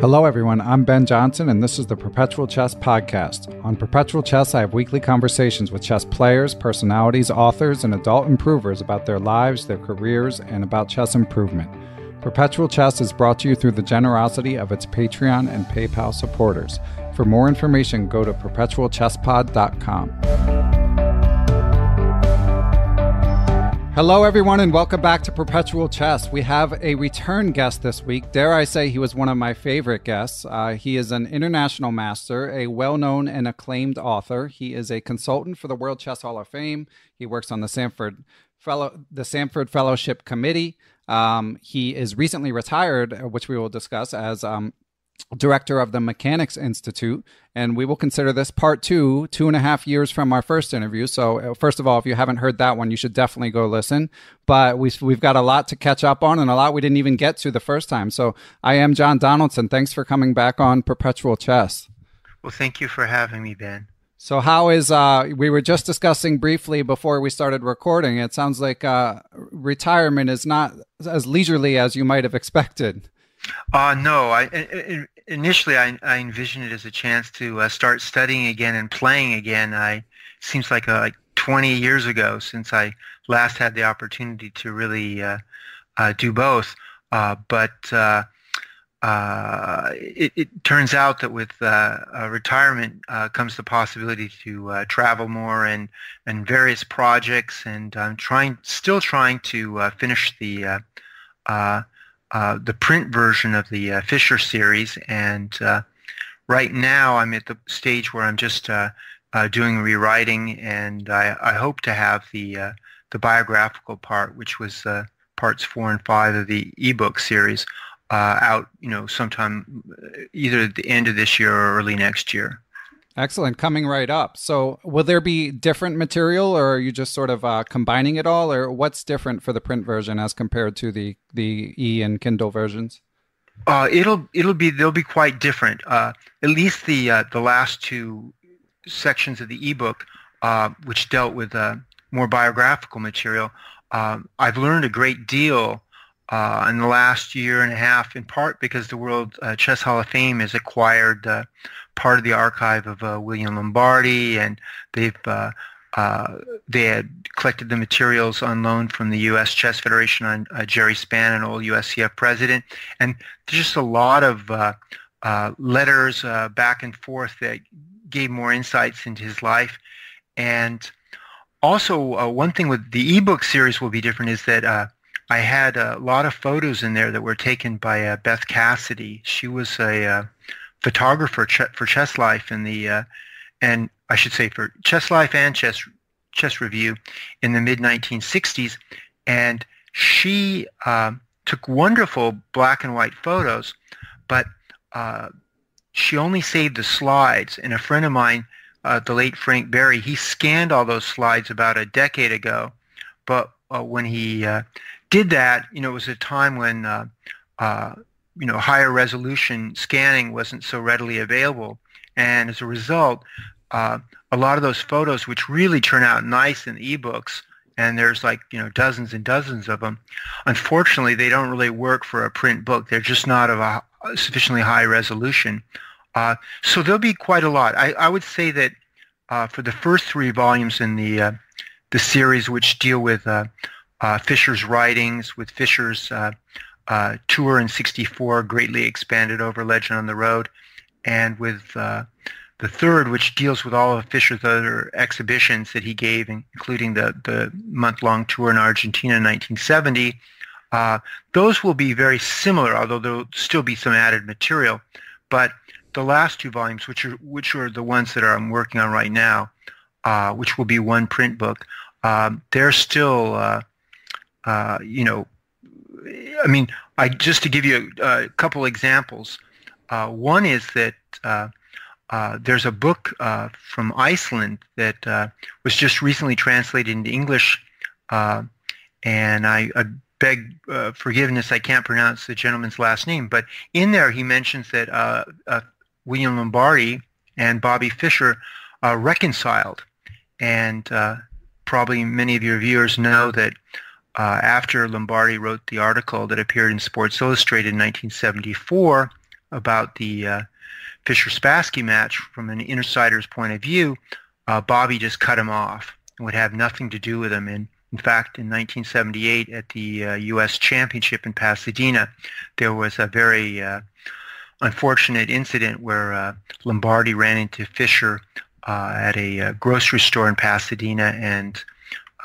Hello, everyone. I'm Ben Johnson, and this is the Perpetual Chess Podcast. On Perpetual Chess, I have weekly conversations with chess players, personalities, authors, and adult improvers about their lives, their careers, and about chess improvement. Perpetual Chess is brought to you through the generosity of its Patreon and PayPal supporters. For more information, go to perpetualchesspod.com. Hello, everyone, and welcome back to Perpetual Chess. We have a return guest this week. Dare I say he was one of my favorite guests? Uh, he is an international master, a well known and acclaimed author. He is a consultant for the World Chess Hall of Fame. He works on the Samford Fellow, the Samford Fellowship Committee. Um, he is recently retired, which we will discuss as um, director of the Mechanics Institute. And we will consider this part two, two and a half years from our first interview. So, uh, first of all, if you haven't heard that one, you should definitely go listen. But we've, we've got a lot to catch up on and a lot we didn't even get to the first time. So, IM John Donaldson. Thanks for coming back on Perpetual Chess. Well, thank you for having me, Ben. So, how is, uh, we were just discussing briefly before we started recording. It sounds like uh, retirement is not as leisurely as you might have expected. Uh, no, I, I, initially I, I envisioned it as a chance to uh, start studying again and playing again. I seems like uh, like 20 years ago since I last had the opportunity to really uh, uh do both. Uh, but uh, it, it, turns out that with retirement comes the possibility to travel more and and various projects. And I'm trying, still trying to finish the uh, the print version of the uh, Fischer series, and uh, right now I'm at the stage where I'm just uh, doing rewriting, and I, I, hope to have the the biographical part, which was parts four and five of the ebook series, out, you know, sometime either at the end of this year or early next year. Excellent. Coming right up. So, will there be different material, or are you just sort of uh, combining it all, or what's different for the print version as compared to the the e and Kindle versions? Uh, it'll it'll be they'll be quite different. Uh, at least the uh, the last two sections of the ebook, uh, which dealt with uh, more biographical material, um, I've learned a great deal uh, in the last year and a half, in part because the World uh, Chess Hall of Fame has acquired uh, part of the archive of uh, William Lombardy, and they've uh, uh, they had collected the materials on loan from the U.S. Chess Federation on Jerry Spann, an old USCF president, and there's just a lot of letters back and forth that gave more insights into his life, and also one thing with the ebook series will be different is that I had a lot of photos in there that were taken by uh, Beth Cassidy. She was a uh, photographer ch- for Chess Life in the, uh, and I should say for Chess Life and Chess Chess Review in the mid 1960s, and she um, took wonderful black and white photos, but uh, she only saved the slides. And a friend of mine, uh, the late Frank Berry, he scanned all those slides about a decade ago, but uh, when he did that, you know, it was a time when, uh, uh, you know, higher resolution scanning wasn't so readily available. And as a result, uh, a lot of those photos, which really turn out nice in ebooks, and there's like, you know, dozens and dozens of them, unfortunately, they don't really work for a print book. They're just not of a sufficiently high resolution. Uh, so there'll be quite a lot. I, I would say that uh, for the first three volumes in the, uh, the series, which deal with uh, Fischer's writings with Fischer's uh, uh, tour in 64 greatly expanded over Legend on the Road, and with uh, the third, which deals with all of Fischer's other exhibitions that he gave, including the, the month-long tour in Argentina in 1970. Uh, those will be very similar, although there'll still be some added material. But the last two volumes, which are which are the ones that I'm working on right now, uh, which will be one print book, um, they're still uh, you know, I mean, I just to give you a, a couple examples. Uh, one is that uh, uh there's a book uh, from Iceland that was just recently translated into English, and I, I beg forgiveness, I can't pronounce the gentleman's last name, but in there he mentions that William Lombardy and Bobby Fischer reconciled, and probably many of your viewers know that uh, after Lombardy wrote the article that appeared in Sports Illustrated in 1974 about the uh, Fischer-Spassky match from an insider's point of view, uh, Bobby just cut him off and would have nothing to do with him. And in fact, in 1978 at the U.S. Uh, Championship in Pasadena, there was a very uh, unfortunate incident where uh, Lombardy ran into Fischer at a grocery store in Pasadena and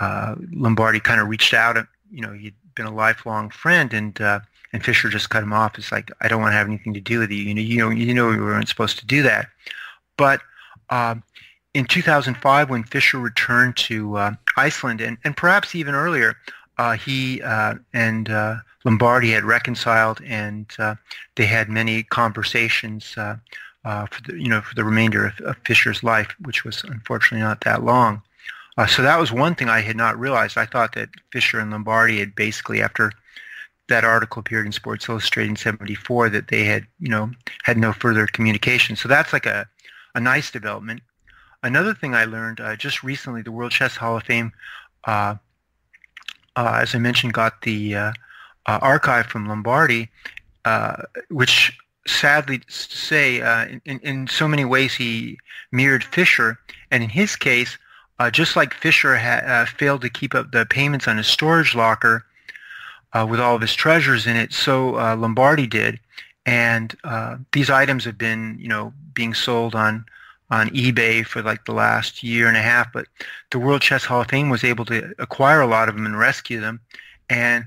uh, Lombardy kind of reached out. You know, he'd been a lifelong friend, and uh, and Fischer just cut him off. It's like I don't want to have anything to do with you. You know, you know, you know, we weren't supposed to do that. But um, in 2005, when Fischer returned to uh, Iceland, and, and perhaps even earlier, uh, he uh, and uh, Lombardy had reconciled, and uh, they had many conversations. Uh, uh, for the, you know, for the remainder of, of Fischer's life, which was unfortunately not that long. Uh, so that was one thing I had not realized. I thought that Fischer and Lombardy had basically, after that article appeared in Sports Illustrated in 74, that they had, you know, had no further communication. So that's like a, a nice development. Another thing I learned uh, just recently, the World Chess Hall of Fame, uh, uh as I mentioned, got the uh, uh, archive from Lombardy, which sadly to say, in, in so many ways he mirrored Fischer. And in his case, uh, just like Fischer uh, failed to keep up the payments on his storage locker uh, with all of his treasures in it, so uh, Lombardy did. And uh, these items have been, you know, being sold on on eBay for like the last year and a half. But the World Chess Hall of Fame was able to acquire a lot of them and rescue them. And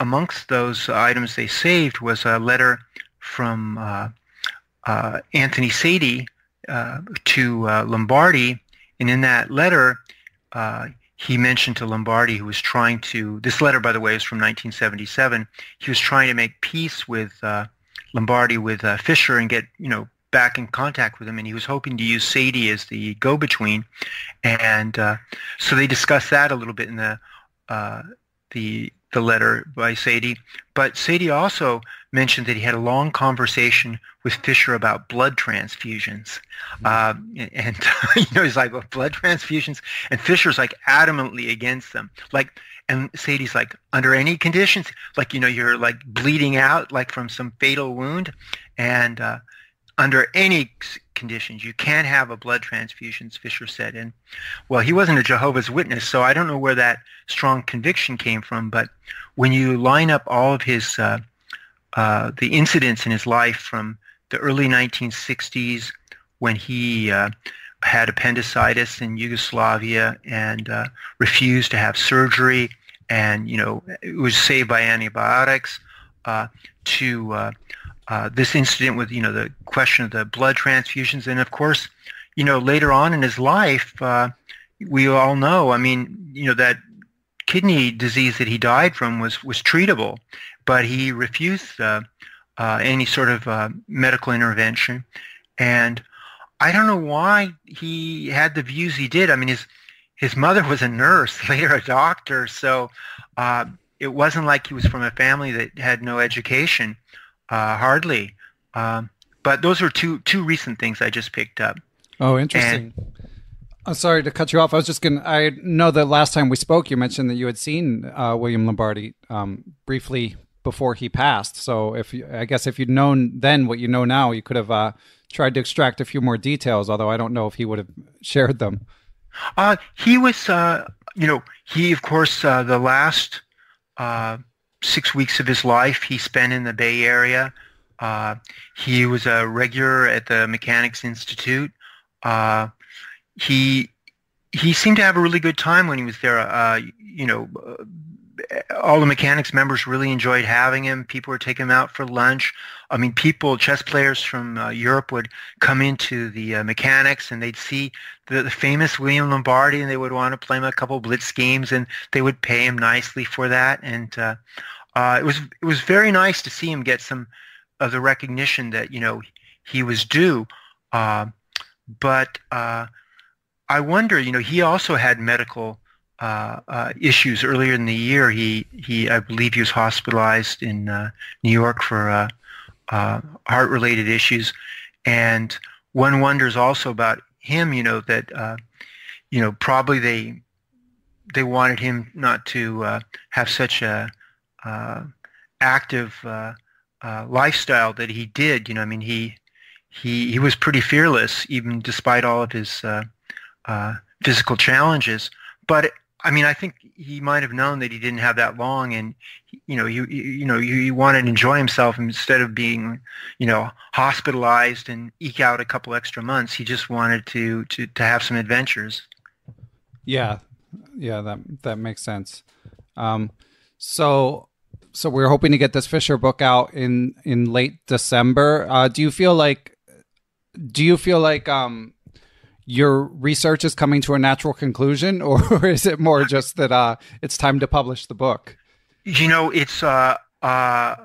amongst those items they saved was a letter from uh, Anthony Saidy to Lombardy and in that letter, uh, he mentioned to Lombardy, who was trying to, this letter, by the way, is from 1977. He was trying to make peace with uh, Lombardy, with uh, Fischer, and get, you know, back in contact with him. And he was hoping to use Saidy as the go-between. And uh, so they discussed that a little bit in the, uh, the, the letter by Saidy. But Saidy also mentioned that he had a long conversation with Fischer about blood transfusions. Mm-hmm. and, you know, he's like, well, blood transfusions? And Fischer's like adamantly against them. Like, and Saidy's like, under any conditions, like, you know, you're like bleeding out like from some fatal wound. And uh, under any conditions, you can't have a blood transfusion, Fischer said. And, well, he wasn't a Jehovah's Witness, so I don't know where that strong conviction came from. But when you line up all of his uh, uh, the incidents in his life from the early 1960s when he uh, had appendicitis in Yugoslavia and uh, refused to have surgery and, you know, was saved by antibiotics uh, to uh, uh, this incident with, you know, the question of the blood transfusions. And, of course, you know, later on in his life, we all know, I mean, you know, that kidney disease that he died from was, was treatable but he refused uh, uh, any sort of uh, medical intervention. And I don't know why he had the views he did. I mean, his his mother was a nurse, later a doctor, so uh, it wasn't like he was from a family that had no education, uh, hardly. Um, but those were two two recent things I just picked up. Oh, interesting. And, I'm sorry to cut you off. I was just going to, I know that last time we spoke, you mentioned that you had seen uh, William Lombardy um, briefly before he passed. So if you, I guess if you'd known then what you know now, you could have uh, tried to extract a few more details. Although I don't know if he would have shared them. Uh, he was, uh, you know, he of course uh, the last uh, six weeks of his life he spent in the Bay Area. Uh, he was a regular at the Mechanics Institute. he he seemed to have a really good time when he was there. you know, all the mechanics members really enjoyed having him. People were taking him out for lunch. I mean, people, chess players from uh, Europe would come into the uh, mechanics and they'd see the, the, famous William Lombardy and they would want to play him a couple blitz games and they would pay him nicely for that. And uh, uh, it was it was very nice to see him get some of the recognition that you know he was due. Uh, but uh, I wonder, you know, he also had medical uh, uh, issues earlier in the year. He, he, I believe, he was hospitalized in uh, New York for uh, uh, heart-related issues, and one wonders also about him. You know that, you know, probably they they wanted him not to uh, have such a uh, active uh, uh, lifestyle that he did. You know, I mean, he he he was pretty fearless, even despite all of his uh, uh, physical challenges. But I mean, I think he might have known that he didn't have that long, and you know, you you know, he wanted to enjoy himself instead of being, you know, hospitalized and eke out a couple extra months. He just wanted to to to have some adventures. Yeah, yeah, that that makes sense. Um, so so we're hoping to get this Fischer book out in in late December. Uh, do you feel like do you feel like um your research is coming to a natural conclusion, or is it more just that uh, it's time to publish the book? You know, it's. Uh, uh,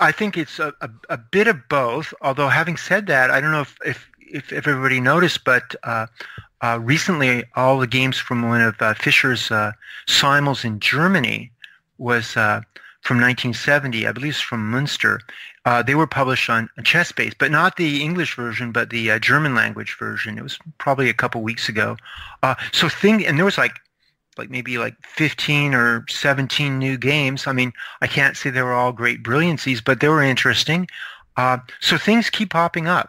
I think it's a, a, a, bit of both. Although, having said that, I don't know if if, if everybody noticed, but uh, uh, recently all the games from one of uh, Fischer's uh, simuls in Germany was uh, from 1970, I believe it's from Munster. Uh, they were published on ChessBase, but not the English version, but the uh, German language version. It was probably a couple weeks ago. Uh, so thing, and there was like, like maybe like 15 or 17 new games. I mean, I can't say they were all great brilliancies, but they were interesting. Uh, so things keep popping up.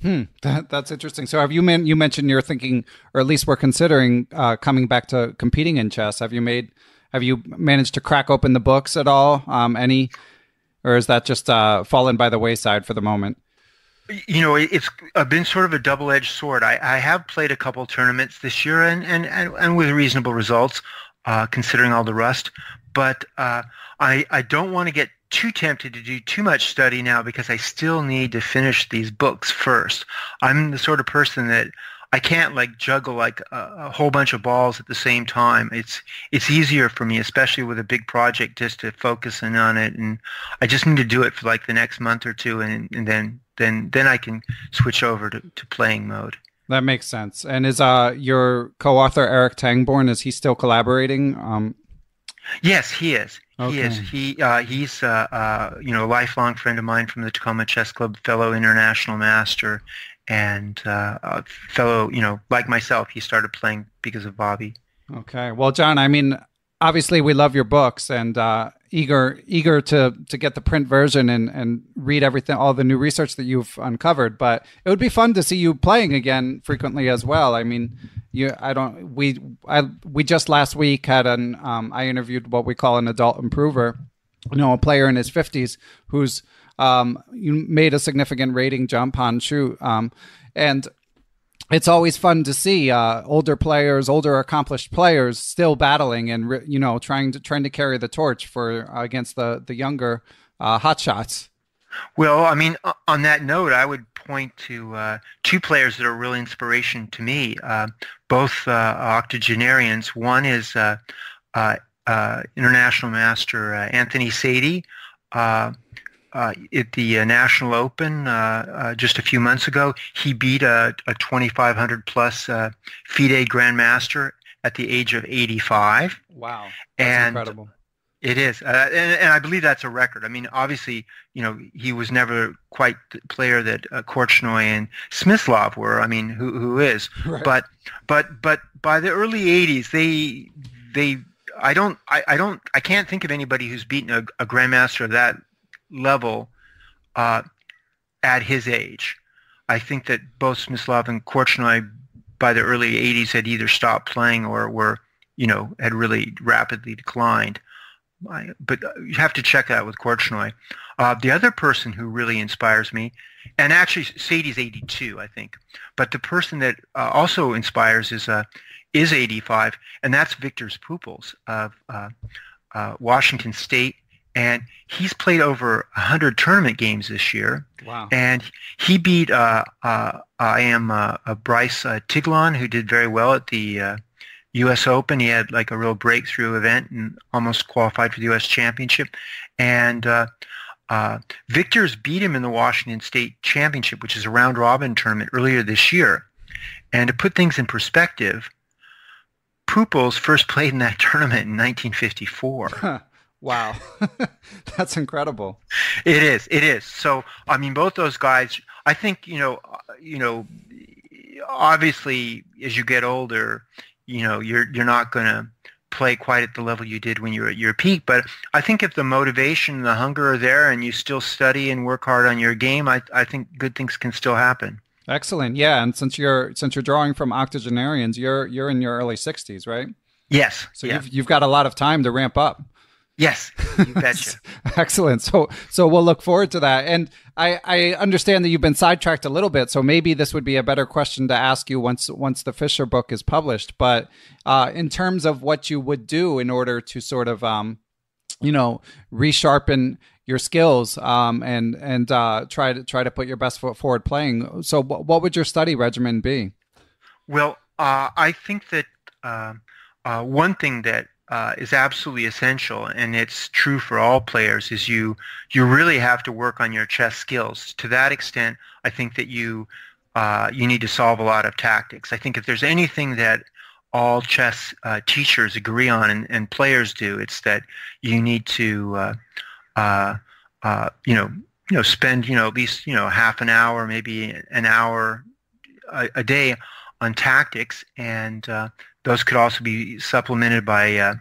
Hmm, that, that's interesting. So, have you men- you mentioned you're thinking, or at least we're considering uh, coming back to competing in chess? Have you made have you managed to crack open the books at all? Um, any, or is that just uh, fallen by the wayside for the moment? You know, it's been sort of a double-edged sword. I, I have played a couple tournaments this year, and and, and, and with reasonable results, uh, considering all the rust. But uh, I I don't want to get too tempted to do too much study now because I still need to finish these books first. I'm the sort of person that I can't like juggle like a, a, whole bunch of balls at the same time. It's it's easier for me, especially with a big project, just to focus in on it. And I just need to do it for like the next month or two, and and then then then I can switch over to, to playing mode. That makes sense. And is uh your co-author Eric Tangborn is he still collaborating? Um, yes, he is. Okay. He is. He uh, he's uh, uh, you know a lifelong friend of mine from the Tacoma Chess Club, fellow international master, and uh, a fellow, you know, like myself, he started playing because of Bobby. Okay, well, John, I mean, obviously we love your books and uh, eager eager to to get the print version and and read everything, all the new research that you've uncovered. But it would be fun to see you playing again frequently as well. I mean, you, I don't, we, I, we just last week had an, um, I interviewed what we call an adult improver, you know, a player in his fifties who's um, you made a significant rating jump on shoot. Um, and it's always fun to see uh, older players, older accomplished players, still battling and you know trying to trying to carry the torch for uh, against the the younger uh, hotshots. Well, I mean, on that note, I would point to uh, two players that are real inspiration to me. Uh, both uh, octogenarians. One is uh, uh, uh, international master Anthony Saidy uh, at the uh, National Open uh, uh, just a few months ago. He beat a, a 2,500 plus uh, FIDE Grandmaster at the age of 85. Wow, that's and incredible. It is, uh, and, and, I believe that's a record. I mean, obviously, you know, he was never quite the player that uh, Korchnoi and Smyslov were. I mean, who who is? Right. But but but by the early '80s, they they I don't I, I don't I can't think of anybody who's beaten a, a grandmaster of that level uh, at his age. I think that both Smyslov and Korchnoi by the early 80s had either stopped playing or were, you know, had really rapidly declined. I, but you have to check that with Korchnoi. Uh, the other person who really inspires me, and actually Saidy's 82, I think, but the person that uh, also inspires is uh, is 85, and that's Viktors Pupols of uh, uh, Washington State and he's played over 100 tournament games this year. Wow. And he beat, uh, uh, IM uh, Bryce uh, Tiglon, who did very well at the U.S. Uh, Open. He had like a real breakthrough event and almost qualified for the U.S. Championship. And uh, Viktors beat him in the Washington State Championship, which is a round-robin tournament earlier this year. And to put things in perspective, Pupols first played in that tournament in 1954. Wow, that's incredible. It is. It is. So I mean, both those guys. I think you know. Uh, you know, obviously, as you get older, you know, you're you're not going to play quite at the level you did when you were at your peak. But I think if the motivation, and the hunger are there, and you still study and work hard on your game, I, I think good things can still happen. Excellent. Yeah, and since you're since you're drawing from octogenarians, you're you're in your early 60s, right? Yes. So yeah. you've you've got a lot of time to ramp up. Yes, you betcha. Excellent. So so we'll look forward to that. And I, I understand that you've been sidetracked a little bit, so maybe this would be a better question to ask you once once the Fischer book is published. But uh, in terms of what you would do in order to sort of um, you know, resharpen your skills um, and and uh, try to try to put your best foot forward playing. So, w- what would your study regimen be? Well, uh, I think that uh, uh one thing that uh, is absolutely essential, and it's true for all players, is you you really have to work on your chess skills. To that extent, I think that you uh, you need to solve a lot of tactics. I think if there's anything that all chess uh, teachers agree on and, and, players do, it's that you need to uh, uh, uh, you know you know spend you know at least you know half an hour, maybe an hour a, a day on tactics and those could also be supplemented by uh,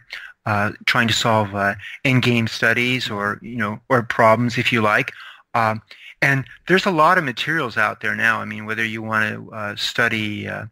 uh, trying to solve uh, end-game studies or you know or problems if you like. Um, and there's a lot of materials out there now. I mean, whether you want to uh, study, uh,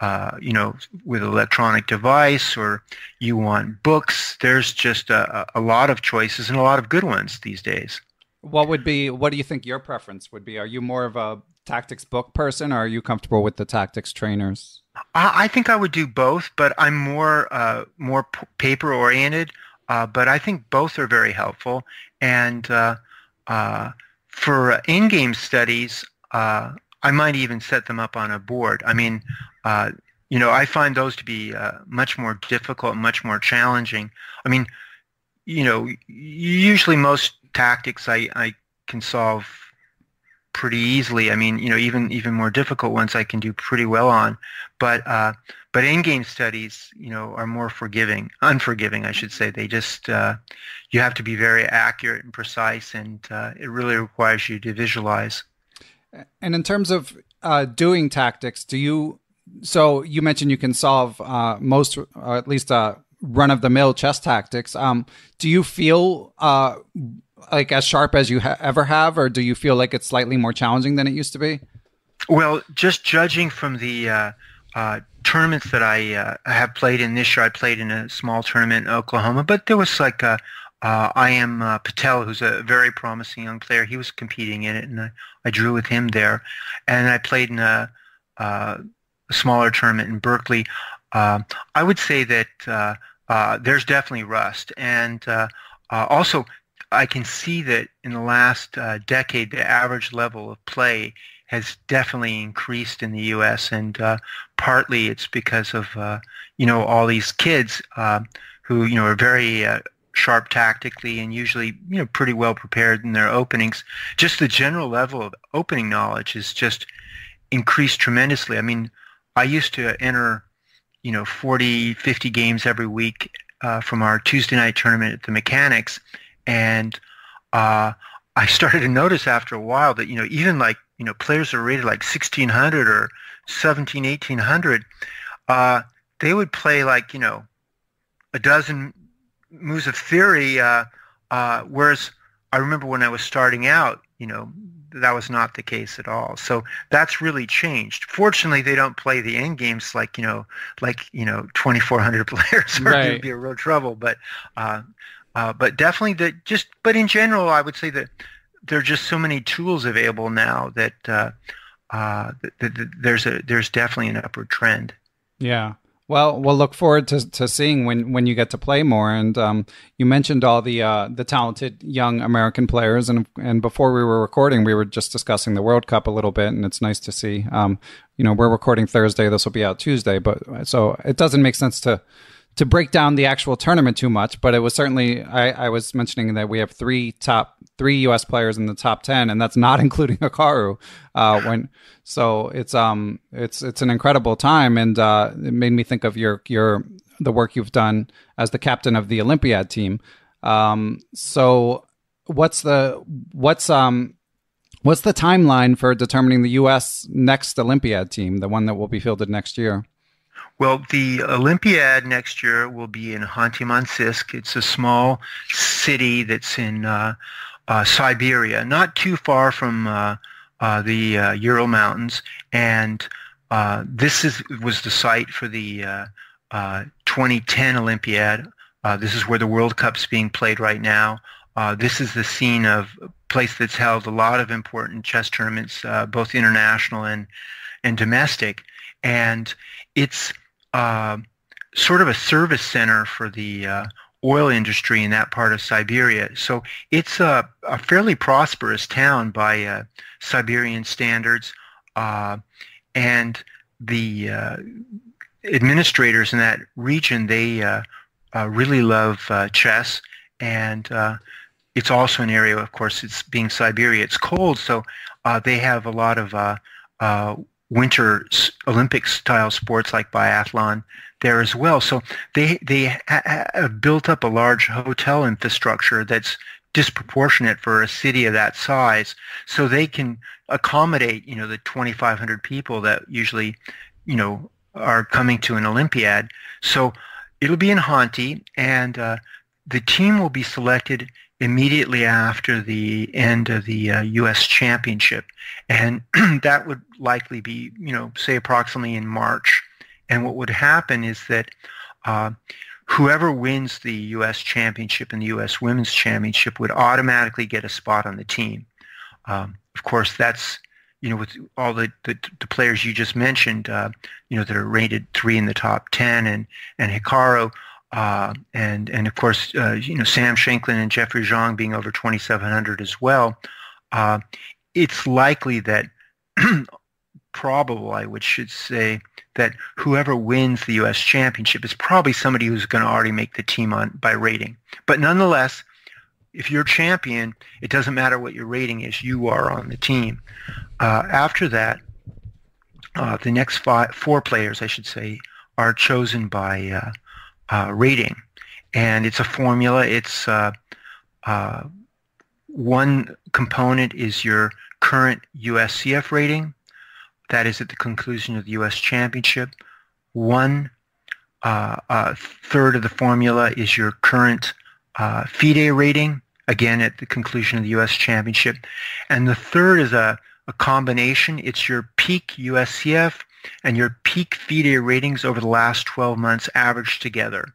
uh, you know, with electronic device or you want books, there's just a, a lot of choices and a lot of good ones these days. What would be? What do you think your preference would be? Are you more of a tactics book person, or are you comfortable with the tactics trainers? I think I would do both, but I'm more uh, more paper oriented. Uh, but I think both are very helpful. And uh, uh for end-game studies, uh, I might even set them up on a board. I mean, you know, I find those to be much more difficult, much more challenging. I mean, you know, usually most tactics I, I can solve pretty easily. I mean, you know, even even more difficult ones I can do pretty well on, but uh, but end-game studies, you know, are more forgiving, unforgiving, I should say. They just uh, you have to be very accurate and precise, and uh, it really requires you to visualize. And in terms of uh, doing tactics, do you? So you mentioned you can solve uh, most, or at least uh, run-of-the-mill chess tactics. Um, do you feel like as sharp as you ha- ever have, or do you feel like it's slightly more challenging than it used to be? Well, just judging from the uh, uh, tournaments that I uh, have played in this year, I played in a small tournament in Oklahoma, but there was like a, uh, IM uh, Patel, who's a very promising young player. He was competing in it, and I, I drew with him there. And I played in a, uh, a smaller tournament in Berkeley. I would say that there's definitely rust, and also I can see that in the last uh, decade, the average level of play has definitely increased in the U.S. and uh, partly it's because of uh, you know all these kids uh, who you know are very uh, sharp tactically and usually you know pretty well prepared in their openings. Just the general level of opening knowledge has just increased tremendously. I mean, I used to enter you know 40, 50 games every week uh, from our Tuesday night tournament at the Mechanics and uh, I started to notice after a while that you know even like you know players are rated like 1600 or 17 1800 uh, they would play like you know a dozen moves of theory uh, uh, whereas I remember when I was starting out you know that was not the case at all. So that's really changed. Fortunately they don't play the end games like you know like you know 2400 players or right. it'd be a real trouble. But uh, uh, but definitely the just but in general, I would say that there are just so many tools available now that, uh, uh, that, that, that there's a there's definitely an upward trend. Yeah. Well, we'll look forward to, to seeing when, when you get to play more. And um, you mentioned all the uh, the talented young American players, and and before we were recording, we were just discussing the World Cup a little bit, and it's nice to see. Um, you know, we're recording Thursday; this will be out Tuesday, but so it doesn't make sense to to break down the actual tournament too much, but it was certainly I, I, was mentioning that we have three top three U.S. players in the top ten, and that's not including Hikaru. Uh, when so it's um it's it's an incredible time, and uh, it made me think of your your the work you've done as the captain of the Olympiad team. Um, so what's the what's um what's the timeline for determining the U.S. next Olympiad team, the one that will be fielded next year? Well, the Olympiad next year will be in Khanty-Mansiysk. It's a small city that's in uh, uh, Siberia, not too far from uh, uh the uh, Ural Mountains. And uh, this is was the site for the 2010 Olympiad. this is where the World Cup's being played right now. this is the scene of a place that's held a lot of important chess tournaments, both international and and domestic. And it's uh, sort of a service center for the uh, oil industry in that part of Siberia. So it's a, a fairly prosperous town by uh, Siberian standards. Uh, and the uh, administrators in that region, they uh, really love chess. And it's also an area, of course, it's being Siberia. It's cold, so they have a lot of winter Olympic style sports like biathlon there as well. So they they have built up a large hotel infrastructure that's disproportionate for a city of that size. So they can accommodate you know the 2,500 people that usually you know are coming to an Olympiad. So it'll be in Khanty, and uh, the team will be selected immediately after the end of the uh, U.S. Championship, and that would likely be, you know, say approximately in March. And what would happen is that uh, whoever wins the U.S. Championship and the U.S. Women's Championship would automatically get a spot on the team. Um, of course, that's you know with all the, the, the players you just mentioned, uh, you know that are rated three in the top ten, and and Hikaru uh, and and of course, uh, you know Sam Shankland and Jeffrey Xiong being over 2,700 as well. Uh, it's likely that probable, I would should say, that whoever wins the U.S. championship is probably somebody who's going to already make the team on by rating. But nonetheless, if you're champion, it doesn't matter what your rating is; you are on the team. Uh, after that, uh, the next five, four players, I should say, are chosen by uh, rating. And it's a formula. It's uh, uh, one component is your current USCF rating. That is at the conclusion of the U.S. Championship. One uh, uh, third of the formula is your current uh, FIDE rating, again at the conclusion of the U.S. Championship. And the third is a, a combination. It's your peak USCF and your peak FIDE ratings over the last 12 months averaged together.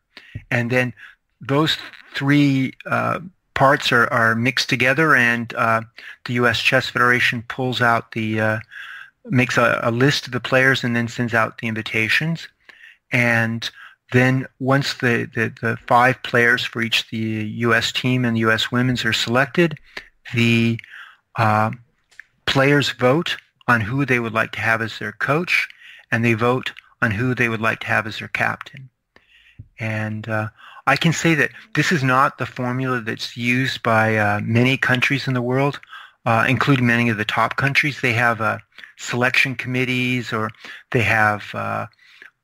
And then those three uh, parts are, are mixed together and uh, the U.S. Chess Federation pulls out the, uh, makes a, a, list of the players and then sends out the invitations. And then once the, the, the five players for each the U.S. team and the U.S. women's are selected, the uh, players vote on who they would like to have as their coach and they vote on who they would like to have as their captain. And uh, I can say that this is not the formula that's used by uh, many countries in the world, uh, including many of the top countries. They have uh, selection committees or they have, uh,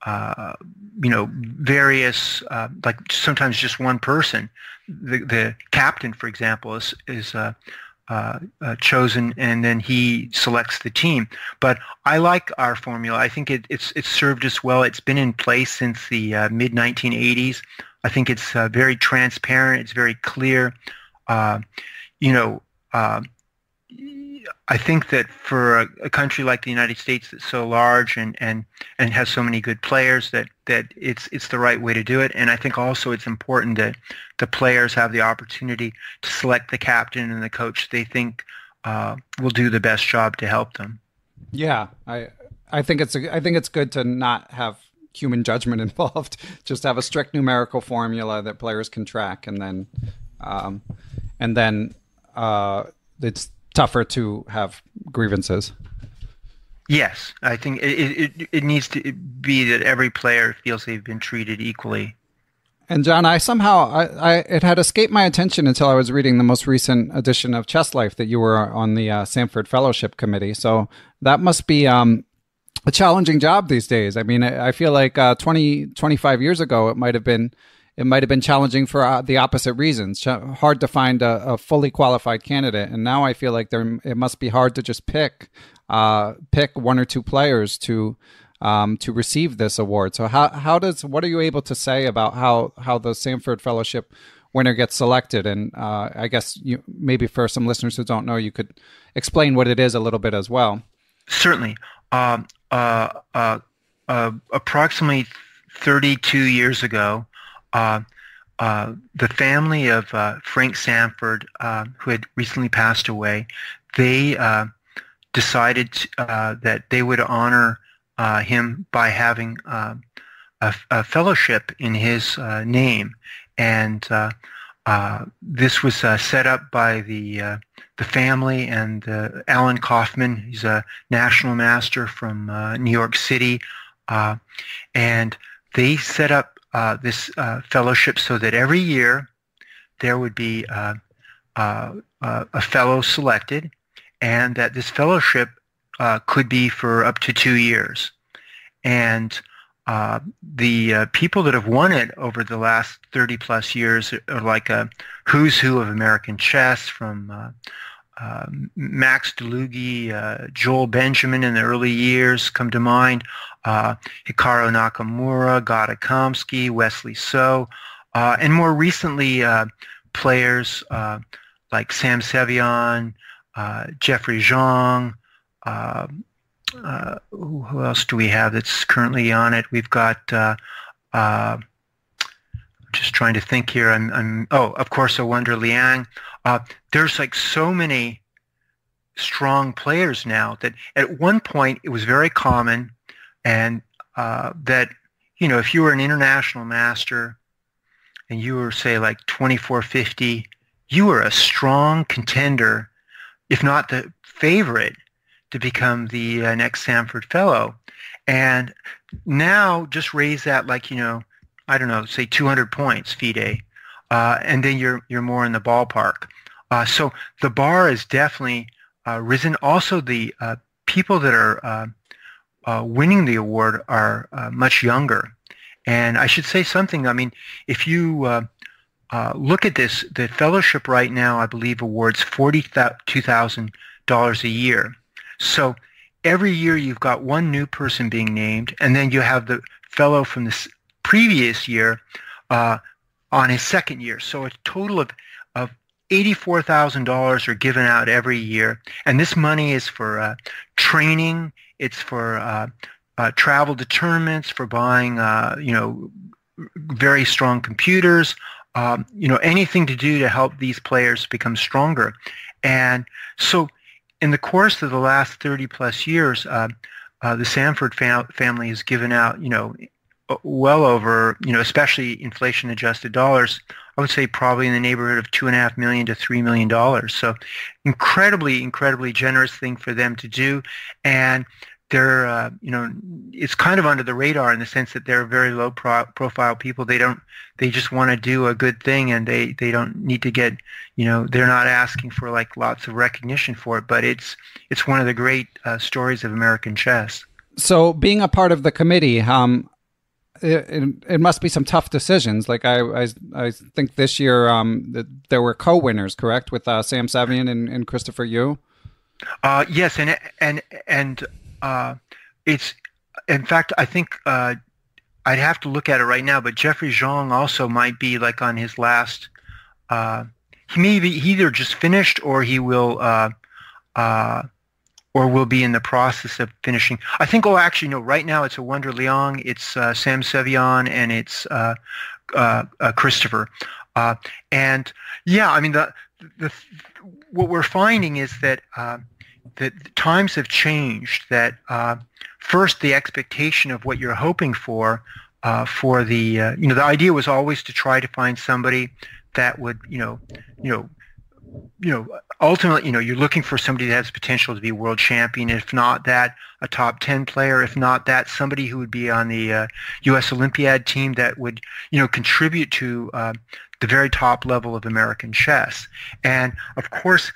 uh, you know, various, like sometimes just one person. The, the captain, for example, is, is uh, uh, chosen and then he selects the team. But I like our formula. I think it, it's it's served us well. It's been in place since the uh, mid 1980s. I think it's uh, very transparent. It's very clear. Uh, you know, uh, I think that for a, a, country like the United States that's so large and, and, and has so many good players that, that it's it's the right way to do it. And I think also it's important that the players have the opportunity to select the captain and the coach they think uh, will do the best job to help them. Yeah, I I think it's a, I think it's good to not have human judgment involved. Just have a strict numerical formula that players can track, and then um, and then uh, it's tougher to have grievances. Yes, I think it, it, it needs to be that every player feels they've been treated equally. And John, I somehow I, I it had escaped my attention until I was reading the most recent edition of Chess Life that you were on the uh, Samford Fellowship Committee. So that must be um, a challenging job these days. I mean, I, I feel like uh, 20, 25 years ago it might have been it might have been challenging for uh, the opposite reasons. Ch- hard to find a, a, fully qualified candidate, and now I feel like there it must be hard to just pick uh, pick one or two players to um, to receive this award. So how how does what are you able to say about how how the Samford Fellowship winner gets selected? And uh, I guess you maybe for some listeners who don't know, you could explain what it is a little bit as well. Certainly. Um, uh, uh, uh approximately 32 years ago, Uh, uh, the family of uh, Frank Samford, who had recently passed away, they decided that they would honor uh, him by having uh, a, a, fellowship in his uh, name, and uh, uh, this was set up by the the family and Allen Kaufman. He's a national master from New York City, and they set up this fellowship so that every year there would be a fellow selected, and that this fellowship uh, could be for up to two years. And uh, the uh, people that have won it over the last 30 plus years are like a who's who of American chess from uh, uh, Max Dlugy, uh, Joel Benjamin in the early years come to mind, Hikaru Nakamura, Gata Kamsky, Wesley So, and more recently players like Sam Sevian, Jeffrey Xiong, uh, uh, who else do we have that's currently on it? We've got. Just trying to think here. I'm. I'm oh, of course, Awonder Liang. Uh, there's like so many strong players now that at one point it was very common, and uh, that you know if you were an international master, and you were say like 2450, you were a strong contender, if not the favorite to become the uh, next Samford Fellow. And now just raise that like, you know, I don't know, say 200 points, FIDE, uh, and then you're, you're more in the ballpark. Uh, so the bar is definitely uh, risen. Also, the uh, people that are uh, winning the award are much younger. And I should say something. I mean, if you uh, look at this. The fellowship right now, I believe, awards $42,000 a year. So every year you've got one new person being named, and then you have the fellow from the previous year uh, on his second year. So a total of, of $84,000 are given out every year. And this money is for uh, training. It's for uh, uh travel determinants, for buying, uh, you know, very strong computers, um, you know, anything to do to help these players become stronger. And so in the course of the last 30 plus years, uh, uh, the Samford fam- family has given out, you know, well over, you know, especially inflation adjusted dollars, I would say probably in the neighborhood of two and a half million to three million dollars. So incredibly, incredibly generous thing for them to do. And they're uh, you know it's kind of under the radar in the sense that they're very low pro- profile people they don't they just want to do a good thing and they they don't need to get you know they're not asking for like lots of recognition for it but it's it's one of the great uh, stories of american chess so being a part of the committee um it, it, must be some tough decisions. Like I, I, I think this year um, the, there were co-winners, correct, with uh, Sam Sevian and, and Christopher Yu. Uh, yes, and and and uh, it's in fact I think uh, I'd have to look at it right now, but Jeffrey Xiong also might be like on his last. Uh, he may be either just finished or he will uh, uh, or will be in the process of finishing. I think. Oh, actually, no. Right now, it's Awonder Liang, it's uh, Sam Sevian, and it's Christopher. and yeah, I mean the the what we're finding is that that times have changed. That uh, first, the expectation of what you're hoping for uh, for the uh, you know the idea was always to try to find somebody that would you know you know you know ultimately you know you're looking for somebody that has potential to be world champion if not that a top 10 player if not that somebody who would be on the uh, US Olympiad team that would you know contribute to uh, the very top level of American chess and of course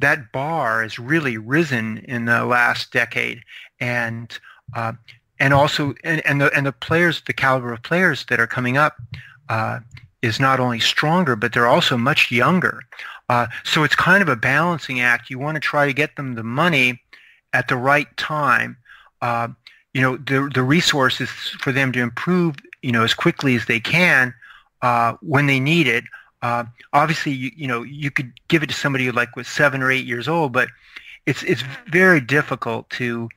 that bar has really risen in the last decade, and uh, and also and, and the and the players, the caliber of players that are coming up uh, is not only stronger, but they're also much younger. Uh, so it's kind of a balancing act. You want to try to get them the money at the right time. Uh, you know, the the resources for them to improve, you know, as quickly as they can uh, when they need it. Uh, obviously, you, you know, you could give it to somebody like was seven or eight years old, but it's it's very difficult to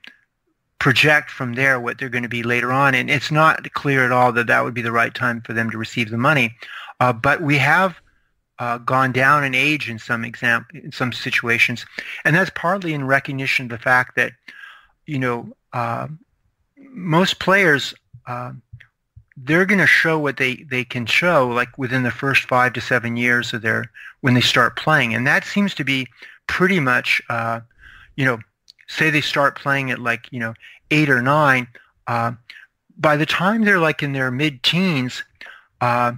project from there what they're going to be later on, and it's not clear at all that that would be the right time for them to receive the money. Uh, but we have uh, gone down in age in some exam in some situations, and that's partly in recognition of the fact that you know uh, most players uh, they're going to show what they, they can show like within the first five to seven years of their when they start playing, and that seems to be pretty much uh, you know say they start playing at like you know eight or nine. Uh, by the time they're like in their mid-teens, uh,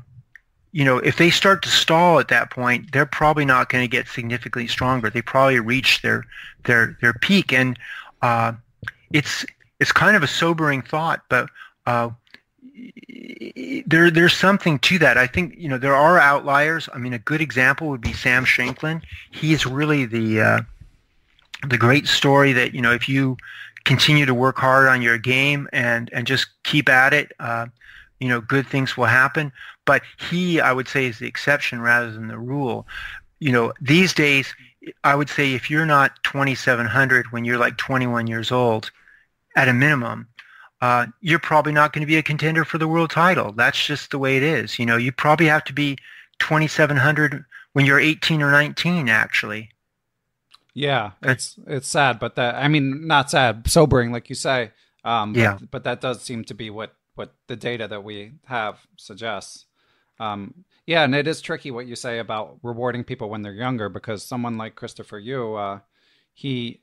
you know, if they start to stall at that point, they're probably not going to get significantly stronger. They probably reach their their their peak, and uh, it's it's kind of a sobering thought, but uh, there there's something to that. I think you know there are outliers. I mean, a good example would be Sam Shankland. He's really the uh, the great story that you know if you continue to work hard on your game and and just keep at it, uh, you know, good things will happen. But he, I would say, is the exception rather than the rule. You know, these days, I would say if you're not 2,700 when you're like 21 years old, at a minimum, uh, you're probably not going to be a contender for the world title. That's just the way it is. You know, you probably have to be 2,700 when you're 18 or 19, actually. Yeah, it's it's sad, but that I mean, not sad, sobering, like you say. Um, yeah. But, but that does seem to be what what the data that we have suggests. Um, yeah, and it is tricky what you say about rewarding people when they're younger because someone like Christopher Yoo, uh, he,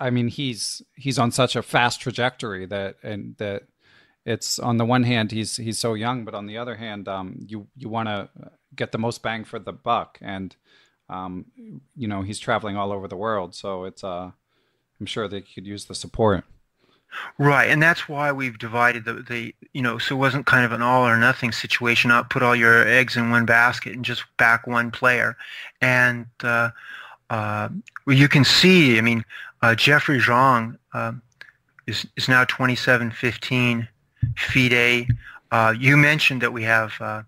I mean, he's he's on such a fast trajectory that and that it's on the one hand he's he's so young, but on the other hand, um, you you want to get the most bang for the buck, and um, you know he's traveling all over the world, so it's uh, I'm sure they could use the support. Right, and that's why we've divided the, the you know, so it wasn't kind of an all or nothing situation. Not put all your eggs in one basket and just back one player. And uh, uh, you can see, I mean, uh, Jeffrey Xiong uh, is is now 27-15 FIDE. Uh, you mentioned that we have, uh,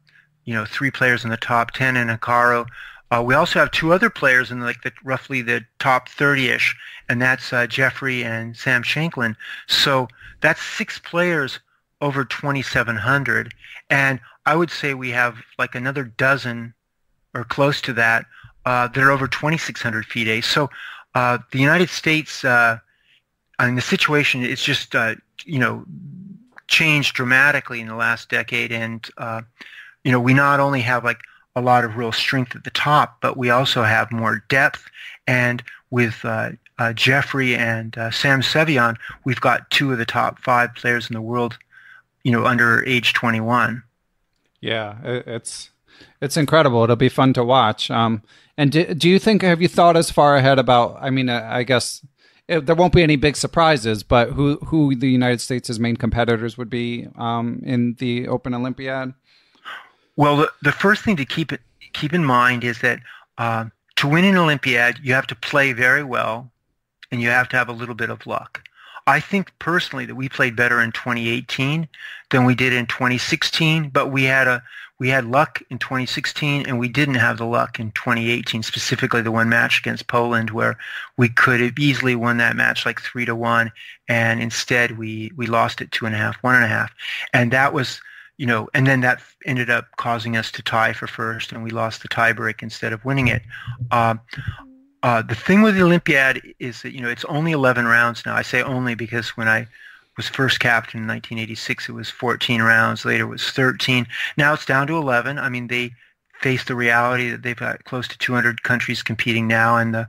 you know, three players in the top 10 in Hikaru. Uh, we also have two other players in like the roughly the top 30ish, and that's uh, Jeffrey and Sam Shankland. So that's six players over 2,700, and I would say we have like another dozen or close to that uh, that are over 2,600 feet FIDE. So uh, the United States, uh, I mean, the situation is just uh, you know changed dramatically in the last decade, and you know we not only have like a lot of real strength at the top, but we also have more depth. And with uh, uh, Jeffrey and uh, Sam Sevian, we've got two of the top five players in the world, you know, under age 21. Yeah, it's it's incredible. It'll be fun to watch. Um, and do, do you think have you thought as far ahead about? I mean, uh, I guess it, there won't be any big surprises, but who who the United States' main competitors would be um, in the Open Olympiad? Well, the, the first thing to keep it, keep in mind is that uh, to win an Olympiad, you have to play very well, and you have to have a little bit of luck. I think personally that we played better in 2018 than we did in 2016, but we had a we had luck in 2016 and we didn't have the luck in 2018, specifically the one match against Poland where we could have easily won that match like three to one, and instead we we lost it two and a half, one and a half, and that was you know, and then that ended up causing us to tie for first, and we lost the tiebreak instead of winning it. Uh, uh, the thing with the Olympiad is that you know it's only 11 rounds now. I say only because when I was first captain in 1986, it was 14 rounds. Later, it was 13. Now it's down to 11. I mean, they face the reality that they've got close to 200 countries competing now, and the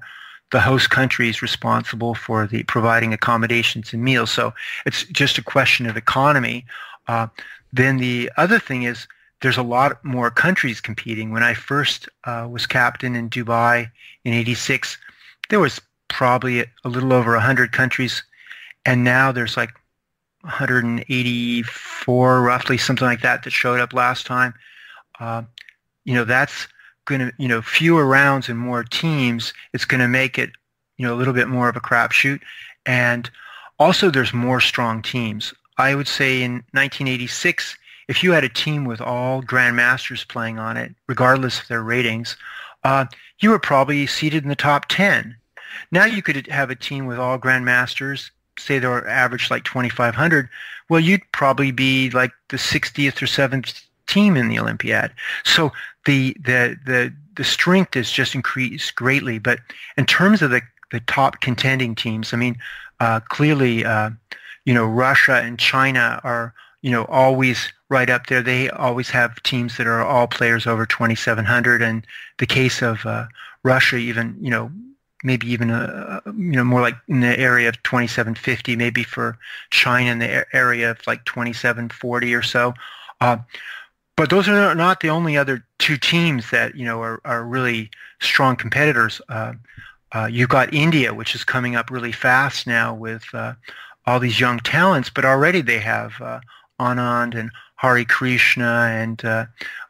the host country is responsible for the providing accommodations and meals. So it's just a question of economy. Uh, then the other thing is there's a lot more countries competing. When I first uh, was captain in Dubai in 86, there was probably a little over 100 countries. And now there's like 184, roughly, something like that, that showed up last time. Uh, you know, that's going to, you know, fewer rounds and more teams. It's going to make it, you know, a little bit more of a crapshoot. And also, there's more strong teams. I would say in 1986, if you had a team with all grandmasters playing on it, regardless of their ratings, uh, you were probably seated in the top 10. Now you could have a team with all grandmasters, say they're average like 2,500. Well, you'd probably be like the 60th or 7th team in the Olympiad. So the the the the strength has just increased greatly. But in terms of the the top contending teams, I mean, uh, clearly, uh, you know, Russia and China are, you know, always right up there. They always have teams that are all players over 2,700. And the case of uh, Russia, even, you know, maybe even a, you know more like in the area of 2750 maybe for china in the area of like 2740 or so uh, but those are not the only other two teams that you know are, are really strong competitors uh, uh, you've got India, which is coming up really fast now with uh, all these young talents, but already they have uh, Anand and Harikrishna and uh,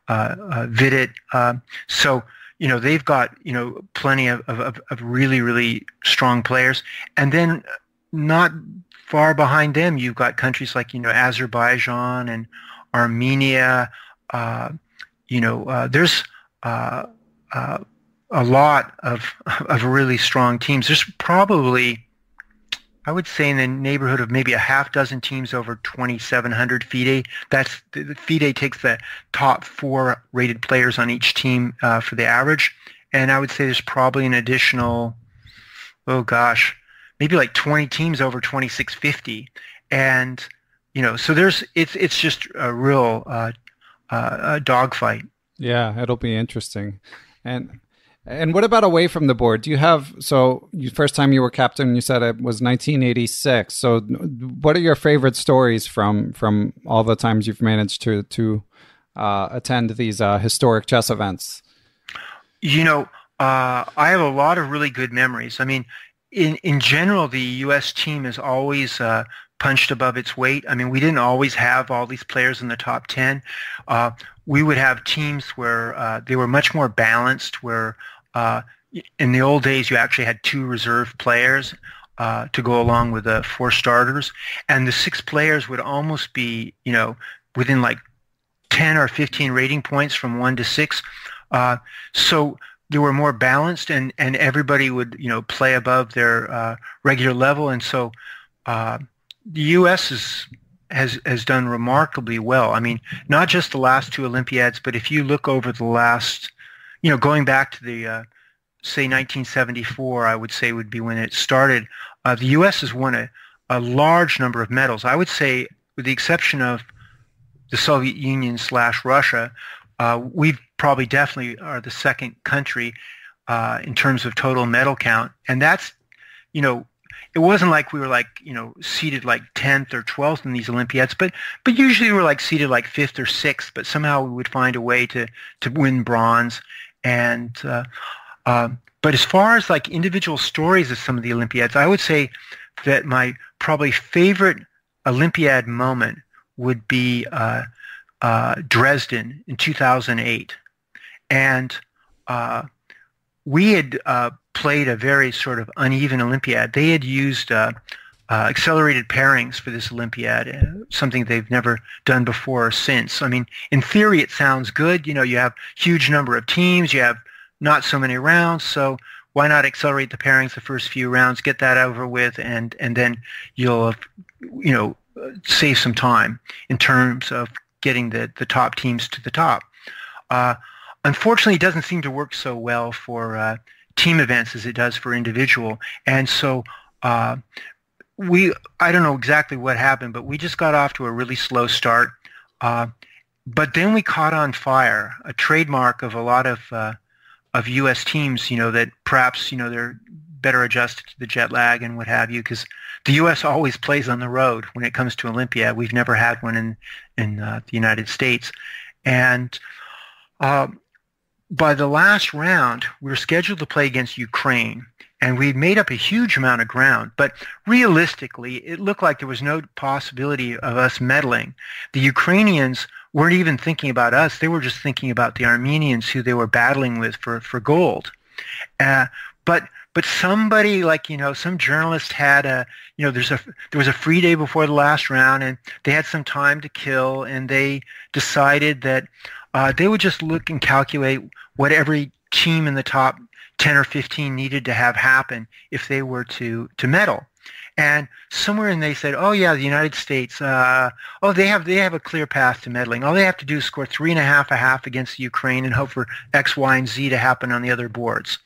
uh, uh, Vidit. Um, so you know they've got you know plenty of, of, of really really strong players, and then not far behind them you've got countries like you know Azerbaijan and Armenia. you know there's a lot of of really strong teams. There's probably, I would say, in the neighborhood of maybe a half dozen teams over 2,700 FIDE. That's the FIDE takes the top four rated players on each team uh, for the average, and I would say there's probably an additional, oh gosh, maybe like 20 teams over 2,650, and you know, so there's it's it's just a real uh, uh, dogfight. Yeah, it'll be interesting, and and what about away from the board? Do you have so you first time you were captain? You said it was 1986. So, what are your favorite stories from from all the times you've managed to to uh, attend these uh, historic chess events? You know, uh, I have a lot of really good memories. I mean, in in general, the U.S. team is always uh, punched above its weight. I mean, we didn't always have all these players in the top 10. Uh, we would have teams where uh, they were much more balanced, where uh, in the old days you actually had two reserve players uh, to go along with the four starters, and the six players would almost be, you know, within like 10 or 15 rating points from one to six. Uh, so they were more balanced, and, and everybody would, you know, play above their uh, regular level, and so uh, the U.S. is has has done remarkably well. I mean, not just the last two Olympiads, but if you look over the last, you know, going back to the uh, say 1974, I would say would be when it started. Uh, the U.S. has won a, a large number of medals. I would say, with the exception of the Soviet Union slash Russia, uh, we probably definitely are the second country uh, in terms of total medal count, and that's you know it wasn't like we were like you know seated like 10th or 12th in these olympiads but but usually we were like seated like 5th or 6th but somehow we would find a way to to win bronze. And uh, uh, but as far as like individual stories of some of the olympiads i would say that my probably favorite olympiad moment would be uh, uh dresden in 2008 and uh, we had uh, played a very sort of uneven Olympiad. They had used uh, uh, accelerated pairings for this Olympiad, uh, something they've never done before or since. I mean, in theory, it sounds good. You know, you have huge number of teams, you have not so many rounds, so why not accelerate the pairings the first few rounds, get that over with, and and then you'll, you know, save some time in terms of getting the the top teams to the top. Uh, unfortunately, it doesn't seem to work so well for uh, team events as it does for individual. And so uh, we, I don't know exactly what happened, but we just got off to a really slow start. Uh, but then we caught on fire, a trademark of a lot of uh, of U.S. teams, you know, that perhaps you know they're better adjusted to the jet lag and what have you, because the U.S. always plays on the road when it comes to Olympia. We've never had one in in uh, the United States, and uh, by the last round, we were scheduled to play against Ukraine, and we made up a huge amount of ground. But realistically, it looked like there was no possibility of us medaling. The Ukrainians weren't even thinking about us. They were just thinking about the Armenians who they were battling with for, for gold. Uh, but but somebody like you know some journalist had a you know there's a there was a free day before the last round and they had some time to kill and they decided that uh, they would just look and calculate what every team in the top 10 or 15 needed to have happen if they were to to medal and somewhere in they said, "Oh yeah, the United States. Uh, oh, they have they have a clear path to medaling. All they have to do is score three and a half a half against Ukraine and hope for X, Y, and Z to happen on the other boards."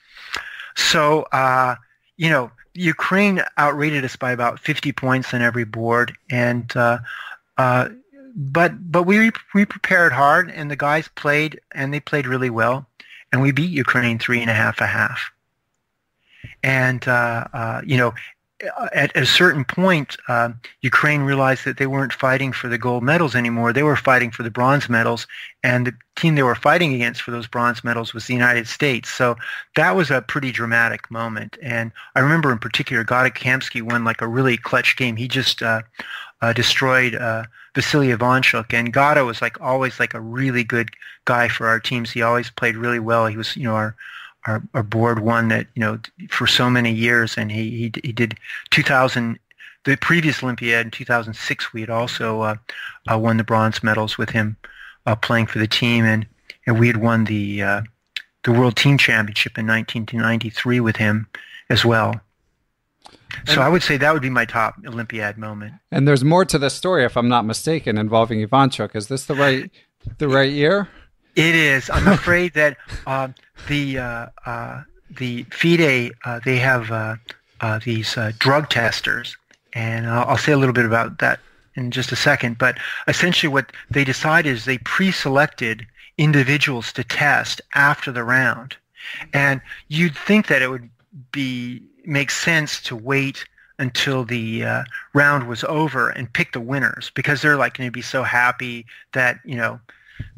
So uh, you know, Ukraine outrated us by about 50 points on every board, and uh, uh, but but we we prepared hard, and the guys played, and they played really well, and we beat Ukraine three and a half a half. And uh, uh, you know, at a certain point, uh, Ukraine realized that they weren't fighting for the gold medals anymore. They were fighting for the bronze medals, and the team they were fighting against for those bronze medals was the United States. So that was a pretty dramatic moment. And I remember in particular, Gata Kamsky won like a really clutch game. He just uh, uh, destroyed uh, Vasily Ivanchuk, and Gata was like always like a really good guy for our teams. He always played really well. He was, you know, our our, our board one that you know for so many years, and he he, he did 2000 the previous Olympiad in 2006. We had also uh, uh, won the bronze medals with him uh, playing for the team, and and we had won the uh, the World Team Championship in 1993 with him as well. So I would say that would be my top Olympiad moment. And there's more to the story, if I'm not mistaken, involving Ivanchuk. Is this the right the right year? It is. I'm afraid that uh, the uh, uh, the FIDE uh, they have uh, uh, these drug testers, and I'll, I'll, say a little bit about that in just a second. But essentially, what they decide is they pre-selected individuals to test after the round, and you'd think that it would be make sense to wait until the uh, round was over and pick the winners because they're like going to be so happy that you know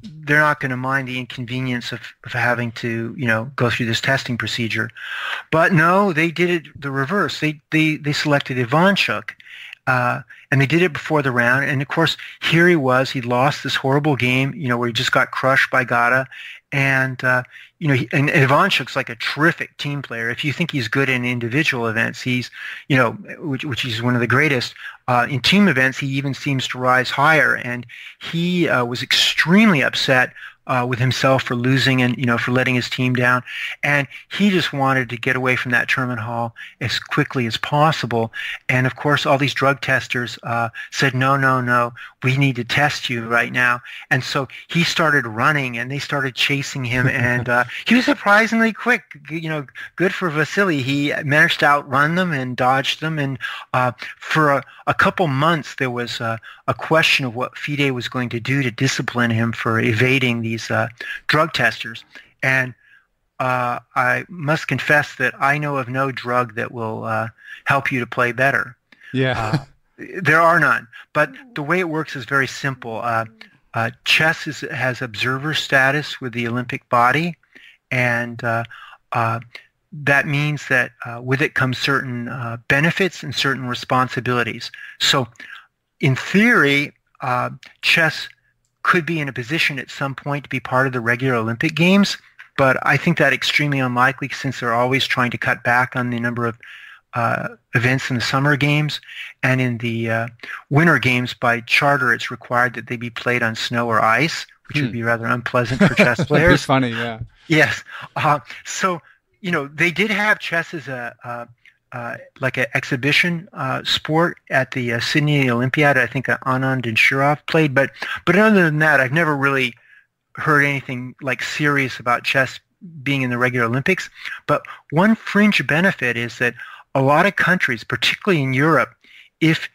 they're not going to mind the inconvenience of, of having to, you know, go through this testing procedure. But no, they did it the reverse. They they they selected Ivanchuk, uh, and they did it before the round. And of course, here he was. He lost this horrible game, you know, where he just got crushed by Gata, and uh, you know, he, and Ivanchuk's like a terrific team player. If you think he's good in individual events, he's, you know, which, which he's one of the greatest. Uh, in team events, he even seems to rise higher. And he uh, was extremely upset uh, with himself for losing and you know for letting his team down, and he just wanted to get away from that tournament hall as quickly as possible. And of course, all these drug testers uh, said, "No, no, no, we need to test you right now." And so he started running, and they started chasing him, and uh, he was surprisingly quick. You know, good for Vasily. He managed to outrun them and dodge them, and uh, for a, a, couple months there was a question of what FIDE was going to do to discipline him for evading these these uh, drug testers. And uh, I must confess that I know of no drug that will uh, help you to play better. Yeah. Uh, there are none. But the way it works is very simple. Uh, uh, chess is, has observer status with the Olympic body, and that means that with it comes certain benefits and certain responsibilities. So in theory, chess could be in a position at some point to be part of the regular Olympic Games, but I think that extremely unlikely since they're always trying to cut back on the number of uh, events in the summer games and in the uh, winter games by charter it's required that they be played on snow or ice which hmm. would be rather unpleasant for chess players It's funny yeah yes uh, so you know they did have chess as a, a uh, like an exhibition uh, sport at the uh, Sydney Olympiad. I think uh, Anand and Shirov played, but but other than that, I've never really heard anything like serious about chess being in the regular Olympics. But one fringe benefit is that a lot of countries, particularly in Europe, if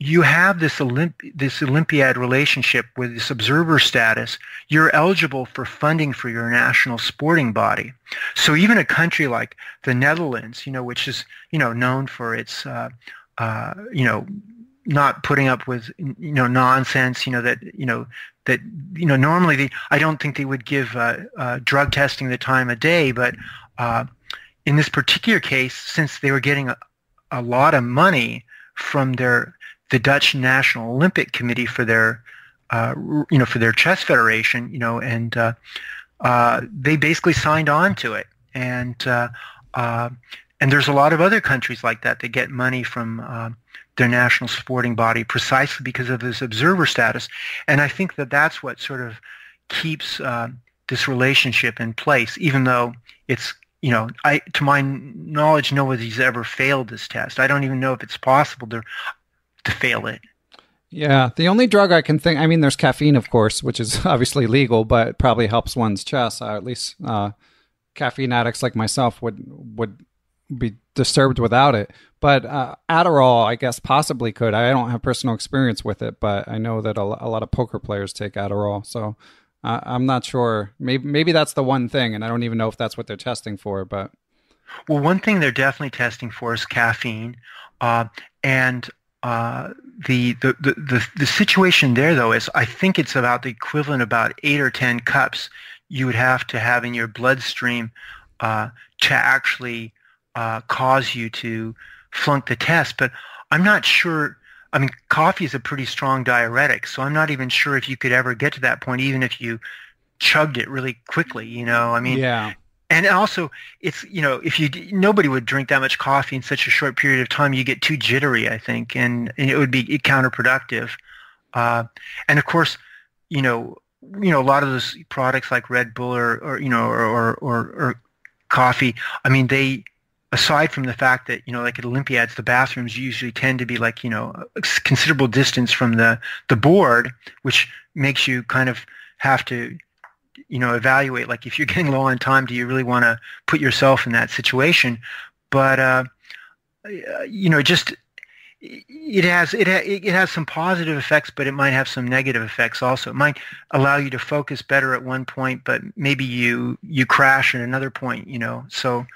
you have this Olymp- this Olympiad relationship with this observer status, you're eligible for funding for your national sporting body. So even a country like the Netherlands, you know, which is you know known for its uh, uh, you know not putting up with you know nonsense, you know that you know that you know normally the, I don't think they would give uh, uh drug testing the time of day, but uh, in this particular case, since they were getting a, a lot of money from their the Dutch National Olympic Committee for their, uh, you know, for their chess federation, you know, and uh, uh, they basically signed on to it. And uh, uh, and there's a lot of other countries like that that get money from uh, their national sporting body precisely because of this observer status. And I think that that's what sort of keeps this relationship in place, even though it's you know, I to my knowledge, nobody's ever failed this test. I don't even know if it's possible to to fail it. Yeah, the only drug I can think, I mean, there's caffeine, of course, which is obviously legal, but probably helps one's chest. Uh, at least uh, caffeine addicts like myself would would be disturbed without it. But uh, Adderall, I guess, possibly could. I don't have personal experience with it, but I know that a, a lot of poker players take Adderall. So uh, I'm not sure. Maybe maybe that's the one thing, and I don't even know if that's what they're testing for. But well, one thing they're definitely testing for is caffeine, uh, and uh, the, the, the, the, situation there, though, is I think it's about the equivalent about eight or ten cups you would have to have in your bloodstream uh, to actually uh, cause you to flunk the test. But I'm not sure. I mean, coffee is a pretty strong diuretic, so I'm not even sure if you could ever get to that point, even if you chugged it really quickly. You know, I mean, yeah and also it's you know if you nobody would drink that much coffee in such a short period of time you get too jittery i think and, and it would be counterproductive. Uh, and of course you know you know a lot of those products like red bull or, or you know or, or, or, coffee i mean they aside from the fact that you know like at olympiads the bathrooms usually tend to be like you know a considerable distance from the the board which makes you kind of have to you know evaluate like if you're getting low on time do you really want to put yourself in that situation? But uh, you know just it has it ha- it has some positive effects but it might have some negative effects also. It might allow you to focus better at one point but maybe you you crash at another point you know? So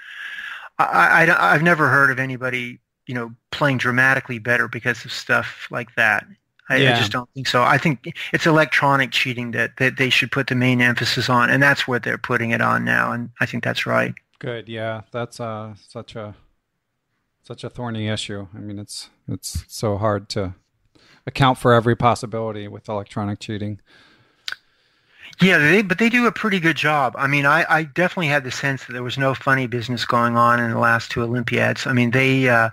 I, I i've never heard of anybody you know playing dramatically better because of stuff like that I, yeah. I, just don't think so. I think it's electronic cheating that, that they should put the main emphasis on, and that's what they're putting it on now, and I think that's right. Good, yeah, that's uh, such a such a thorny issue. I mean, it's it's so hard to account for every possibility with electronic cheating. Yeah, they, but they do a pretty good job. I mean, I, I definitely had the sense that there was no funny business going on in the last two Olympiads. I mean, they uh,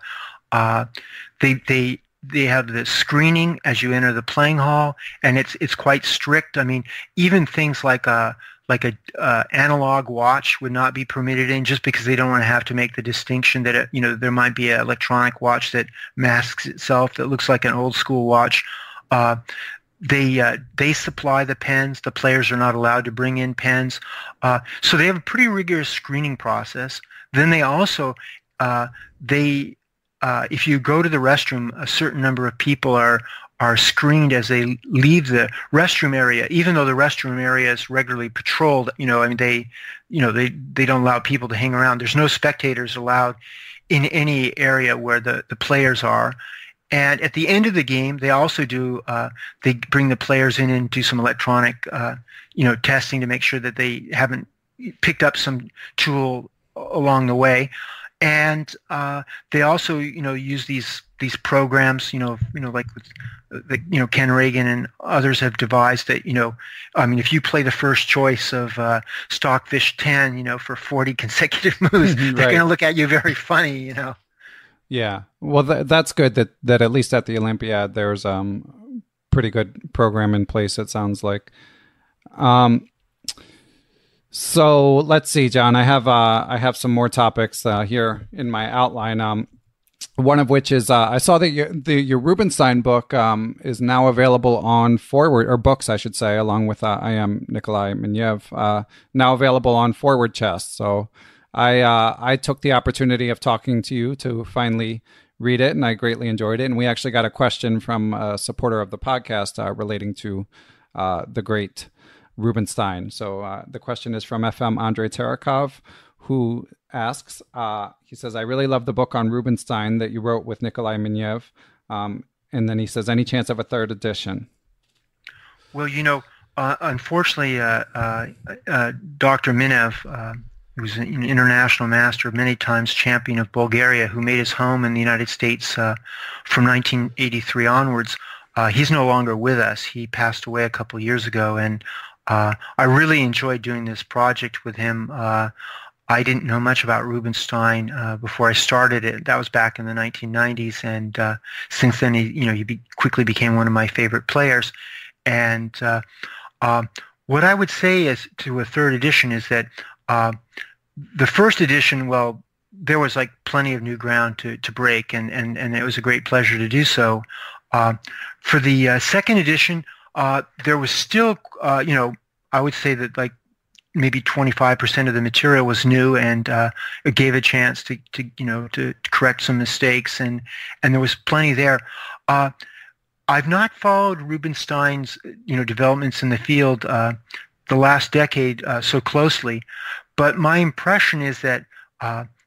uh, they they they have the screening as you enter the playing hall, and it's it's quite strict. I mean, even things like a like a uh, analog watch would not be permitted in just because they don't want to have to make the distinction that it, you know there might be an electronic watch that masks itself that looks like an old school watch. Uh, they uh, they supply the pens. The players are not allowed to bring in pens, uh, so they have a pretty rigorous screening process. Then they also uh, they uh, if you go to the restroom, a certain number of people are are screened as they leave the restroom area, even though the restroom area is regularly patrolled. You know, I mean, they, you know, they, they don't allow people to hang around. There's no spectators allowed in any area where the, the players are. And at the end of the game, they also do, uh, they bring the players in and do some electronic, uh, you know, testing to make sure that they haven't picked up some tool along the way and uh, they also you know use these these programs you know you know like with the, you know Ken Regan and others have devised that you know I mean if you play the first choice of uh, Stockfish 10 you know for 40 consecutive moves right. they're going to look at you very funny you know. Yeah. Well th- that's good that that at least at the Olympiad there's um pretty good program in place it sounds like. Um so let's see, John. I have uh, I have some more topics uh, here in my outline. Um, one of which is uh, I saw that your, the, your Rubinstein book um, is now available on Forward or books, I should say, along with uh, IM Nikolai Minev, uh, now available on Forward Chess. So I uh, I took the opportunity of talking to you to finally read it, and I greatly enjoyed it. And we actually got a question from a supporter of the podcast uh, relating to uh, the great Rubinstein. So uh, the question is from FM Andrei Terakov, who asks, uh, he says, I really love the book on Rubinstein that you wrote with Nikolai Minev. Um, and then he says, any chance of a third edition? Well, you know, uh, unfortunately, uh, uh, uh, Dr. Minev, who's an international master, many times champion of Bulgaria, who made his home in the United States from 1983 onwards, he's no longer with us. He passed away a couple years ago, and uh, I really enjoyed doing this project with him. Uh, I didn't know much about Rubinstein uh, before I started it. That was back in the 1990s, and uh, since then, he, you know, he be- quickly became one of my favorite players. And uh, um, what I would say is to a third edition is that uh, the first edition, well, there was like plenty of new ground to, to break, and, and, and it was a great pleasure to do so. Uh, for the second edition, uh, there was still, uh, you know, I would say that like maybe 25% of the material was new and uh, it gave a chance to, to you know, to, to, correct some mistakes, and, and there was plenty there. Uh, I've not followed Rubinstein's, you know, developments in the field the last decade so closely, but my impression is that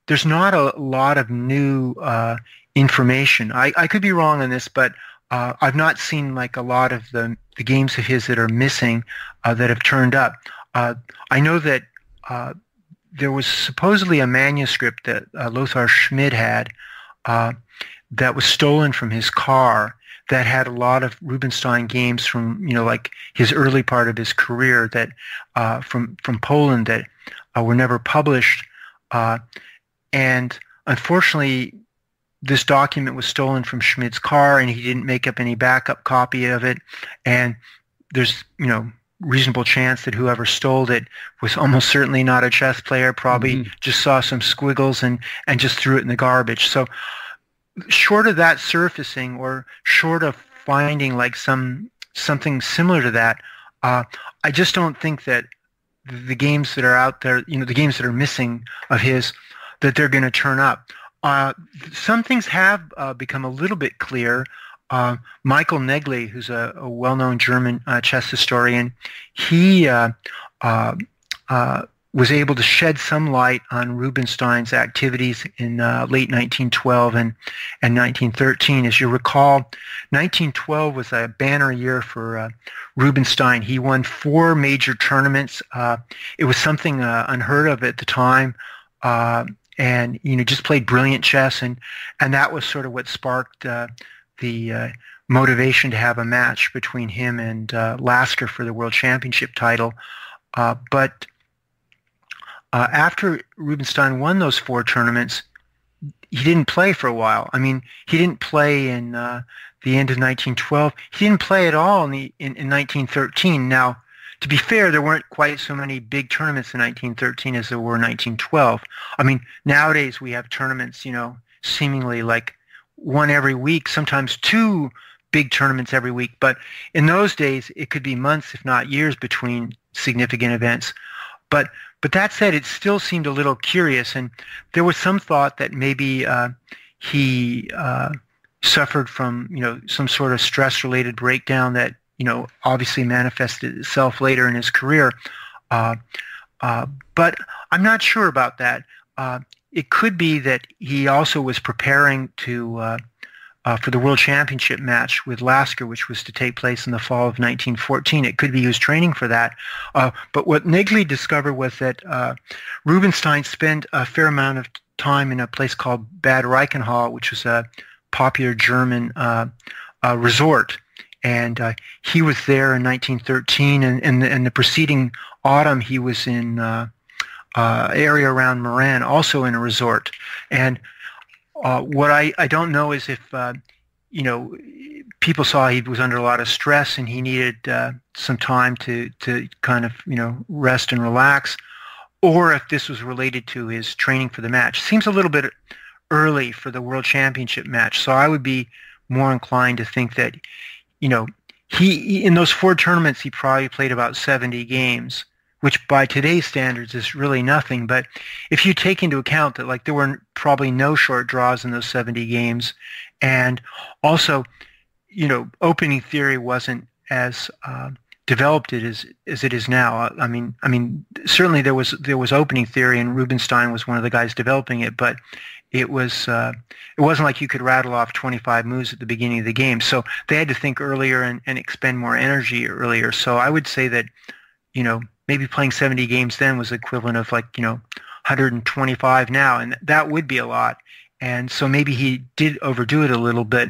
there's not a lot of new uh, information. I, I could be wrong on this, but uh, I've not seen like a lot of the, the games of his that are missing uh, that have turned up. Uh, I know that uh, there was supposedly a manuscript that uh, Lothar Schmid had that was stolen from his car that had a lot of Rubinstein games from you know like his early part of his career that from from Poland that were never published. And unfortunately, this document was stolen from Schmid's car and he didn't make up any backup copy of it. And there's, you know, reasonable chance that whoever stole it was almost certainly not a chess player, probably mm-hmm. just saw some squiggles and, and just threw it in the garbage. So short of that surfacing or short of finding like some something similar to that, uh, I just don't think that the games that are out there, you know, the games that are missing of his that they're going to turn up. Uh, some things have uh, become a little bit clear. Uh, Michael Negele, who's a, a well-known German uh, chess historian, he uh, uh, was able to shed some light on Rubinstein's activities in late 1912 and, and 1913. As you recall, 1912 was a banner year for Rubinstein. He won four major tournaments. it was something unheard of at the time and you know just played brilliant chess and and that was sort of what sparked uh, the uh, motivation to have a match between him and uh, Lasker for the world championship title. Uh, but uh, after Rubinstein won those four tournaments he didn't play for a while. I mean he didn't play in uh, the end of 1912 he didn't play at all in, the, in, in 1913 now to be fair, there weren't quite so many big tournaments in 1913 as there were in 1912. I mean, nowadays we have tournaments, you know, seemingly like one every week, sometimes two big tournaments every week. But in those days, it could be months, if not years, between significant events. But but that said, it still seemed a little curious, and there was some thought that maybe uh, he uh, suffered from you know some sort of stress-related breakdown that you know, obviously manifested itself later in his career. Uh, uh, but I'm not sure about that. Uh, it could be that he also was preparing to uh, uh, for the World Championship match with Lasker, which was to take place in the fall of 1914. It could be he was training for that. Uh, but what Negele discovered was that Rubinstein spent a fair amount of time in a place called Bad Reichenhall, which was a popular German resort and uh, he was there in 1913, and in the, the, preceding autumn he was in uh, uh, area around Meran, also in a resort. And uh, what I, I don't know is if uh, you know people saw he was under a lot of stress and he needed uh, some time to to kind of you know rest and relax, or if this was related to his training for the match. Seems a little bit early for the World Championship match, so I would be more inclined to think that you know, he in those four tournaments he probably played about 70 games, which by today's standards is really nothing. But if you take into account that like there were probably no short draws in those 70 games, and also, you know, opening theory wasn't as uh, developed it as as it is now. I mean, I mean, certainly there was there was opening theory, and Rubinstein was one of the guys developing it. But it was uh, it wasn't like you could rattle off 25 moves at the beginning of the game. So they had to think earlier and, and expend more energy earlier. So I would say that, you know, maybe playing 70 games then was equivalent of like, you know, 125 now, and that would be a lot. And so maybe he did overdo it a little bit.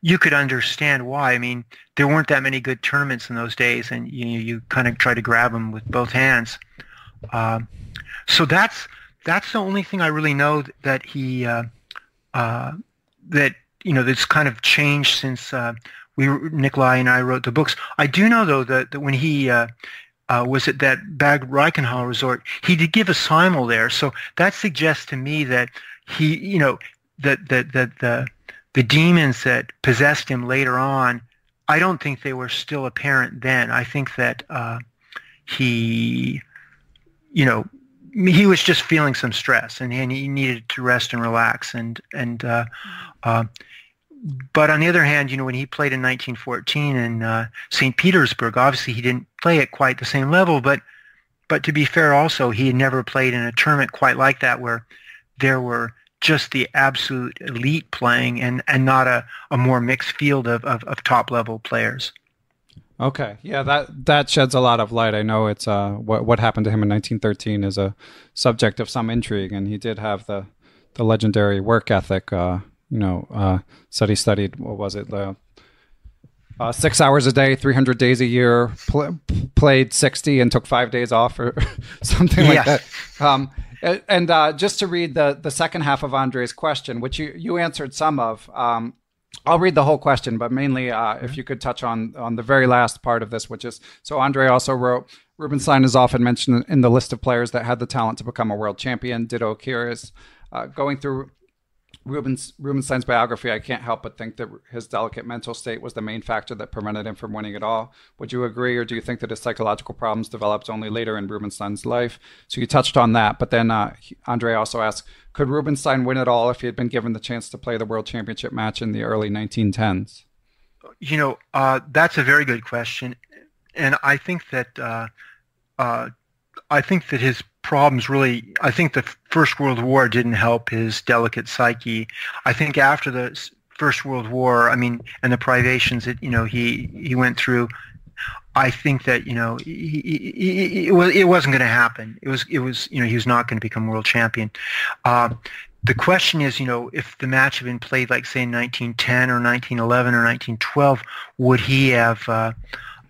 You could understand why. I mean, there weren't that many good tournaments in those days, and you you kind of try to grab them with both hands. Uh, so that's that's the only thing I really know that he uh, uh, that you know that's kind of changed since uh, we Nikolai and I wrote the books. I do know though that, that when he uh, uh, was at that Bad Reichenhall resort, he did give a simul there. So that suggests to me that he, you know, that that that the the demons that possessed him later on, I don't think they were still apparent then. I think that uh, he, you know, he was just feeling some stress and, and he needed to rest and relax and and uh, uh, but on the other hand, you know, when he played in 1914 in uh, St. Petersburg, obviously he didn't play at quite the same level, but but to be fair, also he had never played in a tournament quite like that where there were just the absolute elite playing and, and not a, a more mixed field of, of, of top level players. Okay, yeah, that that sheds a lot of light. I know it's uh what what happened to him in 1913 is a subject of some intrigue, and he did have the the legendary work ethic. Uh, you know, uh, said he studied what was it, uh, uh, six hours a day, 300 days a year, pl- played 60 and took five days off or something like yes. that. Um, and uh, just to read the the second half of Andre's question, which you you answered some of. Um, I'll read the whole question, but mainly uh, if you could touch on on the very last part of this, which is so Andre also wrote Rubinstein is often mentioned in the list of players that had the talent to become a world champion. Ditto Keres. Uh, going through Rubens, Rubinstein's biography, I can't help but think that his delicate mental state was the main factor that prevented him from winning at all. Would you agree, or do you think that his psychological problems developed only later in Rubinstein's life? So you touched on that, but then uh, Andre also asked, could Rubinstein win at all if he had been given the chance to play the World Championship match in the early 1910s? You know, uh, that's a very good question, and I think that uh, uh I think that his problems really, I think the First World War didn't help his delicate psyche. I think after the First World War, I mean, and the privations that, you know, he, he went through, I think that, you know, he, he, he, it, wasn't going to happen. It was, it was, you know, he was not going to become world champion. Uh, the question is, you know, if the match had been played like, say, in 1910 or 1911 or 1912, would he have uh,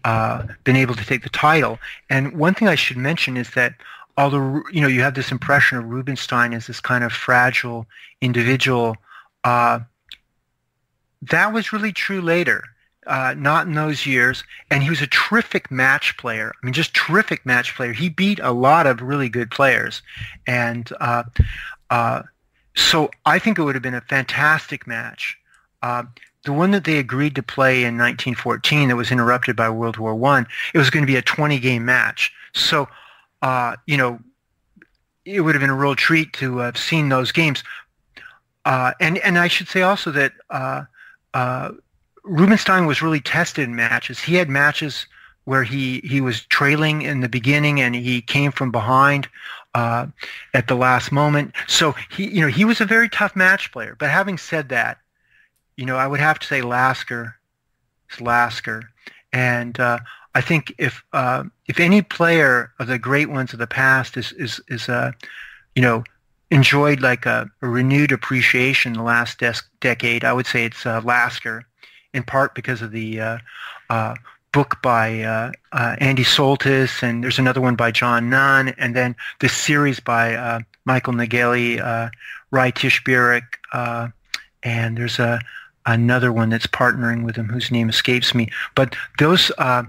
uh, been able to take the title? And one thing I should mention is that although you know you have this impression of Rubinstein as this kind of fragile individual, uh, that was really true later. Uh, not in those years, and he was a terrific match player. I mean, just terrific match player. He beat a lot of really good players, and uh, uh so I think it would have been a fantastic match. The one that they agreed to play in 1914 that was interrupted by World War One, it was going to be a 20-game match. So uh, you know, it would have been a real treat to have seen those games. Uh, and and I should say also that uh, uh, Rubinstein was really tested in matches. He had matches where he he was trailing in the beginning and he came from behind uh, at the last moment. So he you know he was a very tough match player. But having said that, you know I would have to say Lasker is Lasker, and uh, I think if uh, if any player of the great ones of the past is is is uh, you know enjoyed like a, a renewed appreciation in the last des- decade, I would say it's uh, Lasker, in part because of the uh, uh, book by uh, Andy Soltis, and there's another one by John Nunn, and then this series by Michael Negele, Raj Tischbierek, and there's a another one that's partnering with him whose name escapes me. But those uh,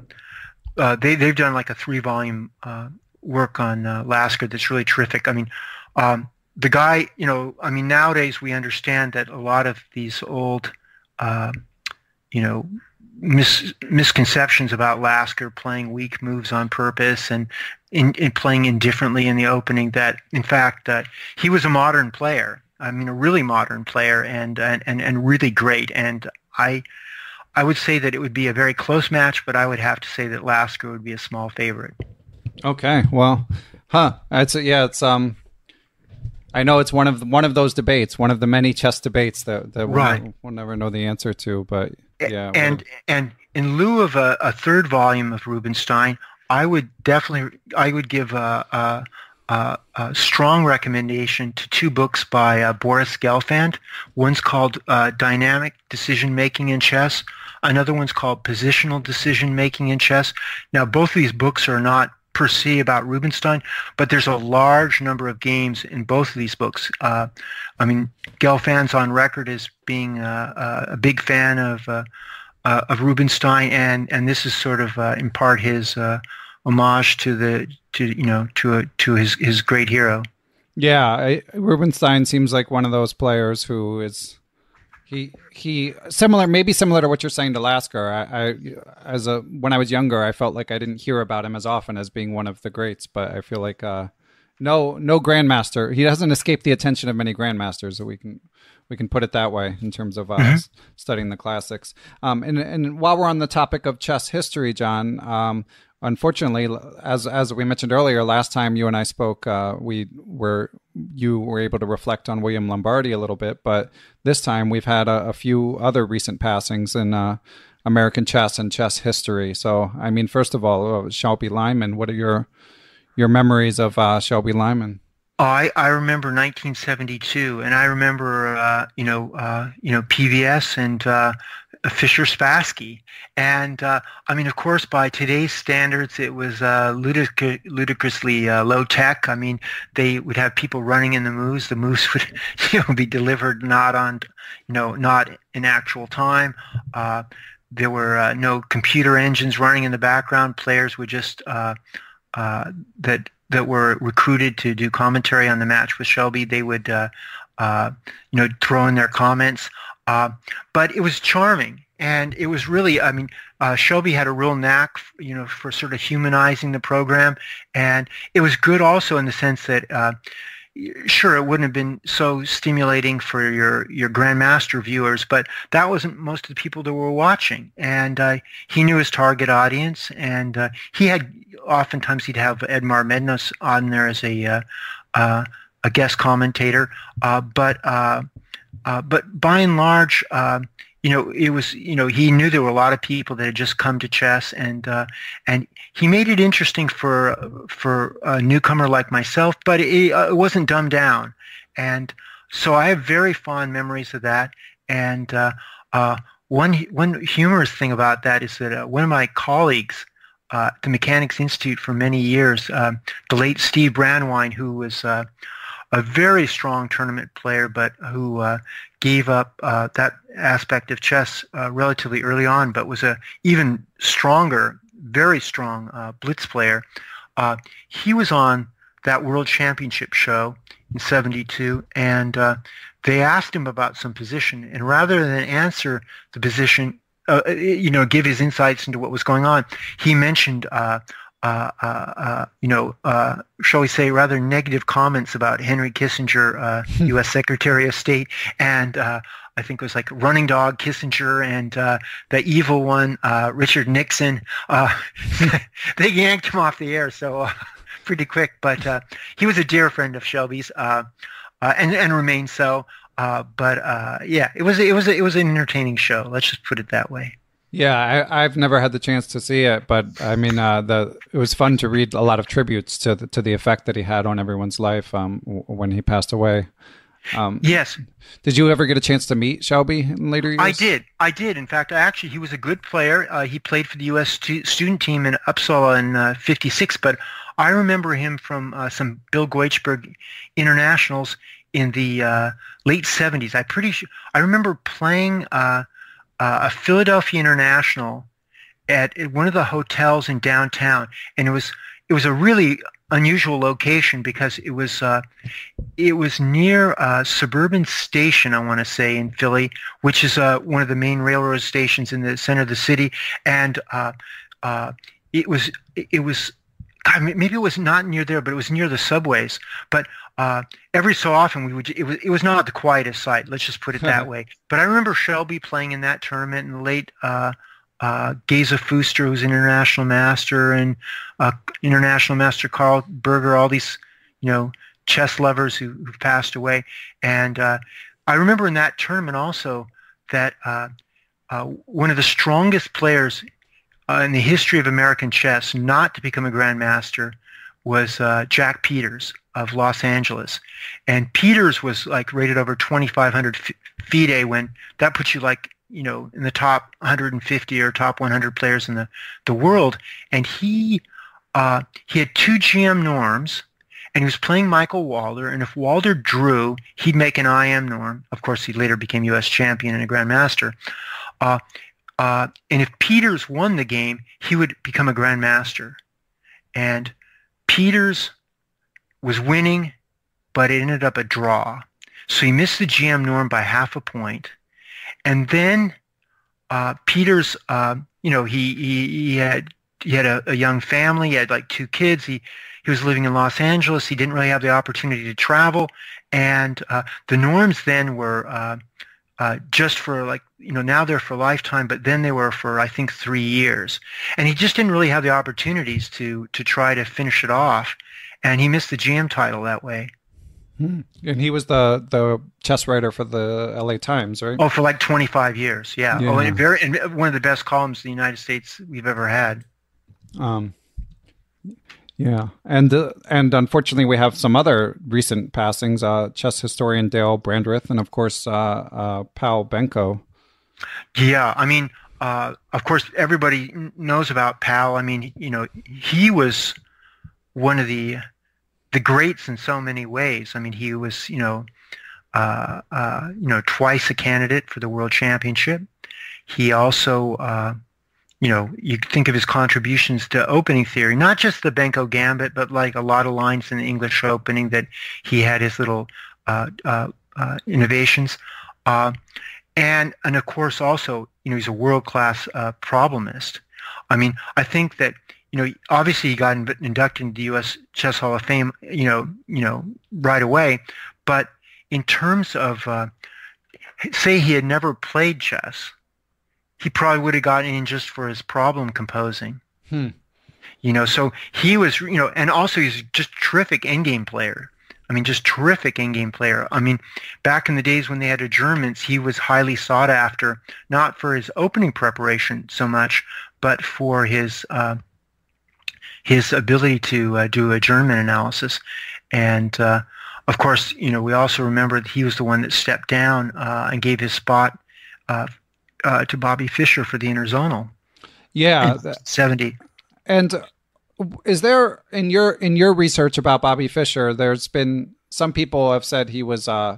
uh, they they've done like a three volume uh, work on uh, Lasker that's really terrific. I mean, um, the guy, you know, I mean, nowadays we understand that a lot of these old, uh, you know, mis- misconceptions about Lasker playing weak moves on purpose and in, in playing indifferently in the opening. That in fact, he was a modern player. I mean, a really modern player and and and, and really great. And I I would say that it would be a very close match, but I would have to say that Lasker would be a small favorite. Okay, well, huh? It's yeah, it's um. I know it's one of the, one of those debates, one of the many chess debates that that we'll, right. never, we'll never know the answer to. But yeah, and and in lieu of a, a, third volume of Rubinstein, I would definitely I would give a, a, uh, a strong recommendation to two books by uh, Boris Gelfand. One's called uh, Dynamic Decision Making in Chess. Another one's called Positional Decision Making in Chess. Now, both of these books are not per se about Rubinstein, but there's a large number of games in both of these books. Uh, I mean, Gelfand's on record as being uh, a big fan of uh, of Rubinstein, and and this is sort of in part his homage to the to you know to a, to his his great hero. Yeah, I, Rubinstein seems like one of those players who is he he similar maybe similar to what you're saying to Lasker. I, I as a when I was younger, I felt like I didn't hear about him as often as being one of the greats, but I feel like uh, no no grandmaster. He doesn't escape the attention of many grandmasters. So we can we can put it that way in terms of uh, mm-hmm. studying the classics. Um, and and while we're on the topic of chess history, John, um, unfortunately, as as we mentioned earlier, last time you and I spoke, uh, we were you were able to reflect on William Lombardy a little bit, but this time we've had a, a few other recent passings in uh, American chess and chess history. So, I mean, first of all, uh, Shelby Lyman, what are your your memories of uh, Shelby Lyman? I, I remember 1972, and I remember uh, you know uh, you know PBS and uh, Fischer Spassky, and uh, I mean of course by today's standards it was uh, ludic- ludicrously uh, low tech. I mean they would have people running in the moves. The moves would you know be delivered not on you know not in actual time. there were no computer engines running in the background. Players would just that that were recruited to do commentary on the match with Shelby, they would, uh, uh, you know, throw in their comments. Uh, but it was charming, and it was really, I mean, uh, Shelby had a real knack, you know, for sort of humanizing the program, and it was good also in the sense that uh, sure, it wouldn't have been so stimulating for your, your Grandmaster viewers, but that wasn't most of the people that were watching. And uh, he knew his target audience, and uh, he had oftentimes he'd have Edmar Mednis on there as a uh, uh a guest commentator, but uh, but by and large, you know, it was, you know, he knew there were a lot of people that had just come to chess, and uh, and he made it interesting for for a newcomer like myself, but it, uh, it wasn't dumbed down, and so I have very fond memories of that. And uh, uh one one humorous thing about that is that uh, one of my colleagues uh, at the Mechanics Institute for many years, the late Steve Brandwein, who was a very strong tournament player, but who uh, gave up uh, that aspect of chess uh, relatively early on, but was a even stronger, very strong uh, blitz player. Uh, he was on that World Championship show in '72, and they asked him about some position, and rather than answer the position, you know, give his insights into what was going on, he mentioned Uh, uh, uh, you know, uh, shall we say, rather negative comments about Henry Kissinger, U.S. Uh, hmm. Secretary of State, and uh, I think it was like Running Dog Kissinger and the evil one, Richard Nixon. they yanked him off the air so pretty quick, but he was a dear friend of Shelby's and and remains so. but yeah, it was it was it was an entertaining show. Let's just put it that way. Yeah, I, have never had the chance to see it, but I mean, uh, the it was fun to read a lot of tributes to the, to the effect that he had on everyone's life um, when he passed away. Um, yes. Did you ever get a chance to meet Shelby in later years? I did. I did. In fact, I actually he was a good player. Uh, he played for the U.S. Stu- student team in Uppsala in '56, uh, but I remember him from uh, some Bill Goichberg internationals in the uh, late '70s. I pretty sure I remember playing uh, a Philadelphia International at, one of the hotels in downtown, and it was it was a really unusual location because it was uh, it was near a suburban station I want to say in Philly, which is uh, one of the main railroad stations in the center of the city, and uh, uh it was it was Mean, maybe it was not near there, but it was near the subways. But uh, every so often we would it was it was not the quietest site. Let's just put it that way. But I remember Shelby playing in that tournament, and the late uh, uh, Geza Fuster, who's an international master, and uh, international master Karl Burger, all these you know chess lovers who who passed away. And uh, I remember in that tournament also that uh, uh, one of the strongest players uh, in the history of American chess not to become a grandmaster was uh, Jack Peters of Los Angeles. And Peters was like rated over 2,500 FIDE when that puts you like, you know, in the top 150 or top 100 players in the, the world. And he uh, he had two GM norms, and he was playing Michael Wilder. And if Wilder drew, he'd make an IM norm. Of course, he later became U.S. champion and a grandmaster. Uh, uh, and if Peters won the game, he would become a grandmaster. And Peters was winning, but it ended up a draw. So he missed the GM norm by half a point. And then uh, Peters, uh, you know, he, he, he had he had a, a, young family. He had like two kids. He he was living in Los Angeles. He didn't really have the opportunity to travel, and uh, the norms then were uh, just for like you know now they're for lifetime, but then they were for I think three years, and he just didn't really have the opportunities to to try to finish it off, and he missed the GM title that way. Hmm. And he was the the chess writer for the L.A. Times, right? Oh, for like 25 years, yeah. yeah. Oh, and very and one of the best columns in the United States we've ever had. Um, yeah, and uh, and unfortunately, we have some other recent passings. Uh, chess historian Dale Brandreth, and of course, uh, uh, Pal Benko. Yeah, I mean, uh, of course, everybody knows about Pal. I mean, you know, he was one of the the greats in so many ways. I mean, he was, you know, uh, uh, you know, twice a candidate for the world championship. He also, you know, you think of his contributions to opening theory, not just the Benko Gambit, but like a lot of lines in the English opening that he had his little uh, uh, uh, innovations. and, and of course also, you know, he's a world-class problemist. I mean, I think that you know, obviously he got inducted into the U.S. Chess Hall of Fame, you know, you know, right away. But in terms of, uh, say, he had never played chess, he probably would have gotten in just for his problem composing. Hmm. You know, so he was, you know, and also he's just terrific endgame player. I mean, just terrific endgame player. I mean, back in the days when they had adjournments, he was highly sought after, not for his opening preparation so much, but for his uh, his ability to uh, do adjournment analysis. And uh, of course, you know, we also remember that he was the one that stepped down uh, and gave his spot uh, uh, to Bobby Fischer for the interzonal. Yeah, seventy. And is there in your in your research about Bobby Fischer? There's been some people have said he was uh,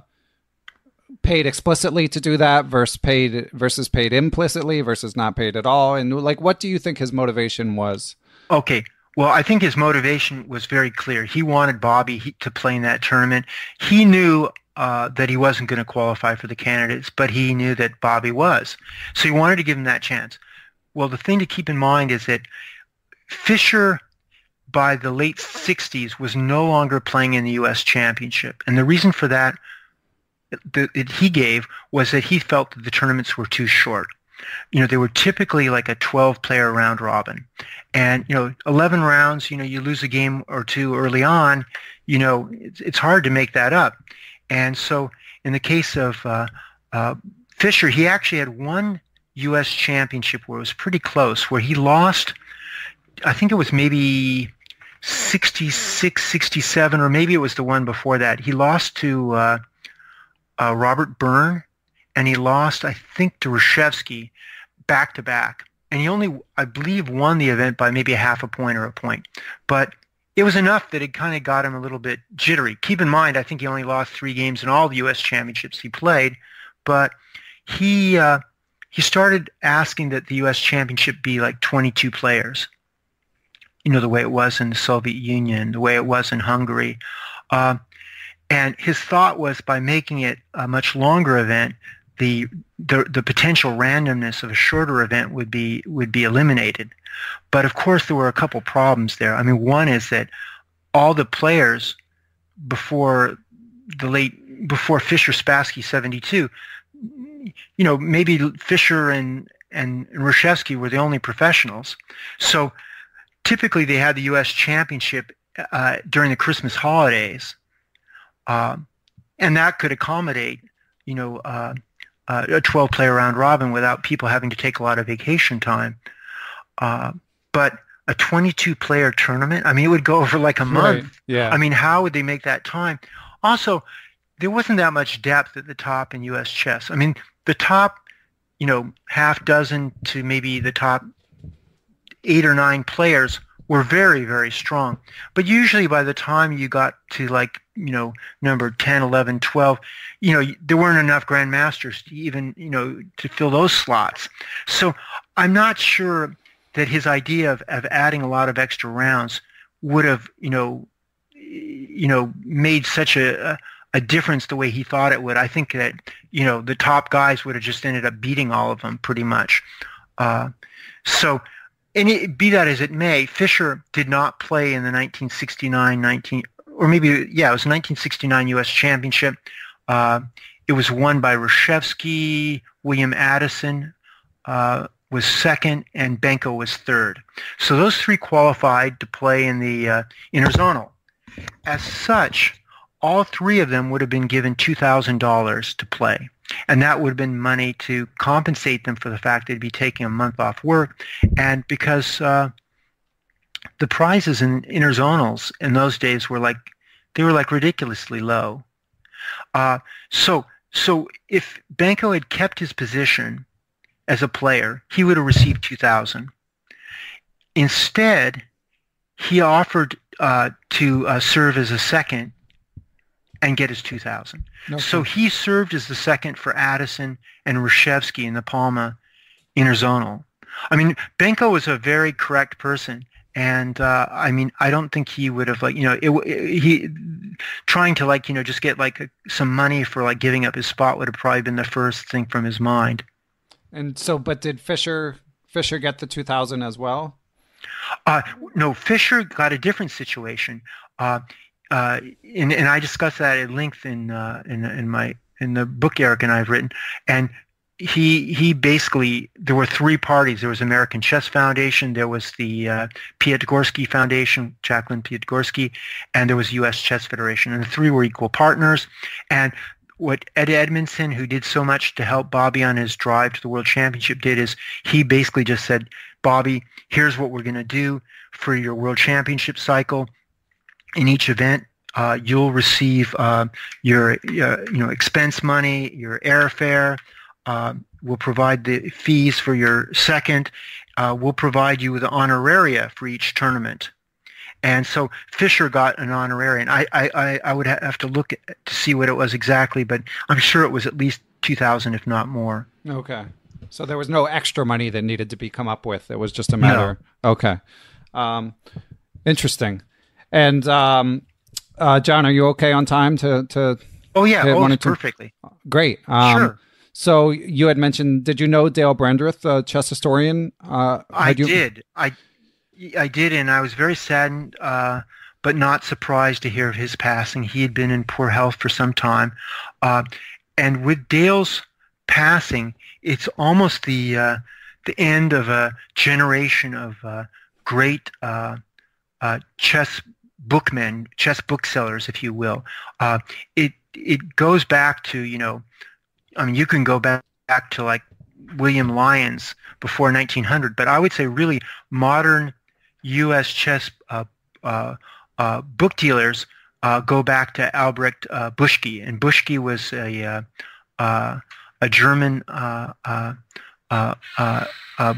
paid explicitly to do that versus paid versus paid implicitly versus not paid at all. And like, what do you think his motivation was? Okay, well, I think his motivation was very clear. He wanted Bobby to play in that tournament. He knew uh, that he wasn't going to qualify for the candidates, but he knew that Bobby was. So he wanted to give him that chance. Well, the thing to keep in mind is that Fischer by the late 60s, was no longer playing in the U.S. Championship. And the reason for that that he gave was that he felt that the tournaments were too short you know, they were typically like a 12 player round robin. And, you know, 11 rounds, you know, you lose a game or two early on, you know, it's, it's hard to make that up. And so in the case of uh, uh, Fischer, he actually had one U.S. championship where it was pretty close, where he lost, I think it was maybe 66, 67, or maybe it was the one before that. He lost to uh, uh Robert Byrne and he lost, I think, to Reshevsky back to back. And he only, I believe, won the event by maybe a half a point or a point. But it was enough that it kind of got him a little bit jittery. Keep in mind, I think he only lost three games in all the U.S. championships he played, but he uh, he started asking that the U.S. championship be like 22 players. You know the way it was in the Soviet Union, the way it was in Hungary, uh, and his thought was by making it a much longer event, the, the the potential randomness of a shorter event would be would be eliminated. But of course, there were a couple problems there. I mean, one is that all the players before the late before Fischer Spassky 72, you know, maybe Fischer and and Reshevsky were the only professionals. So typically, they had the U.S. Championship uh, during the Christmas holidays, uh, and that could accommodate, you know. Uh, uh, a 12 player round robin without people having to take a lot of vacation time. Uh, but a 22 player tournament, I mean, it would go over like a month. Right. Yeah. I mean, how would they make that time? Also, there wasn't that much depth at the top in U.S. chess. I mean, the top, you know, half dozen to maybe the top eight or nine players were very, very strong. But usually by the time you got to like, you know, number 10, 11, 12, you know, there weren't enough grandmasters to even, you know, to fill those slots. So I'm not sure that his idea of, of adding a lot of extra rounds would have, you know, you know, made such a, a difference the way he thought it would. I think that, you know, the top guys would have just ended up beating all of them pretty much. Uh, so and it, be that as it may, Fischer did not play in the 1969 19 or maybe yeah, it was 1969 U.S. Championship. Uh, it was won by Reshevsky, William Addison uh, was second, and Benko was third. So those three qualified to play in the uh, interzonal. As such, all three of them would have been given $2,000 to play. And that would have been money to compensate them for the fact they'd be taking a month off work. And because uh, the prizes in interzonals in those days were like, they were like ridiculously low. Uh, so, so if Benko had kept his position as a player, he would have received 2000 Instead, he offered uh, to uh, serve as a second and get his 2000. No so he served as the second for Addison and Reshevsky in the Palma interzonal. I mean, Benko was a very correct person. And uh, I mean, I don't think he would have like you know it, it, he trying to like you know just get like a, some money for like giving up his spot would have probably been the first thing from his mind. And so, but did Fischer Fischer get the 2000 as well? Uh, no, Fischer got a different situation. Uh, uh, and, and I discuss that at length in, uh, in, in my in the book Eric and I have written. And he he basically there were three parties. There was American Chess Foundation, there was the uh, Piatigorsky Foundation, Jacqueline Piatigorsky, and there was U.S. Chess Federation, and the three were equal partners. And what Ed Edmondson, who did so much to help Bobby on his drive to the World Championship, did is he basically just said, Bobby, here's what we're going to do for your World Championship cycle in each event, uh, you'll receive uh, your uh, you know expense money, your airfare. Uh, we'll provide the fees for your second. Uh, we'll provide you with honoraria for each tournament. And so Fischer got an honorarium. I, I, I would have to look at, to see what it was exactly, but I'm sure it was at least 2000 if not more. Okay. So there was no extra money that needed to be come up with. It was just a matter. No. Okay. Um, interesting. And um, uh, John, are you okay on time to to? Oh yeah, oh, perfectly. Great. Um, sure. So you had mentioned. Did you know Dale Brandreth, a chess historian? Uh, I you... did. I I did, and I was very saddened, uh, but not surprised to hear of his passing. He had been in poor health for some time, uh, and with Dale's passing, it's almost the uh, the end of a generation of uh, great uh, chess bookmen, chess booksellers, if you will. Uh, it it goes back to you know, I mean, you can go back back to like William Lyons before 1900, but I would say really modern U.S. chess uh, uh, uh, book dealers uh, go back to Albrecht uh, Buschke, and Buschke was a uh, a German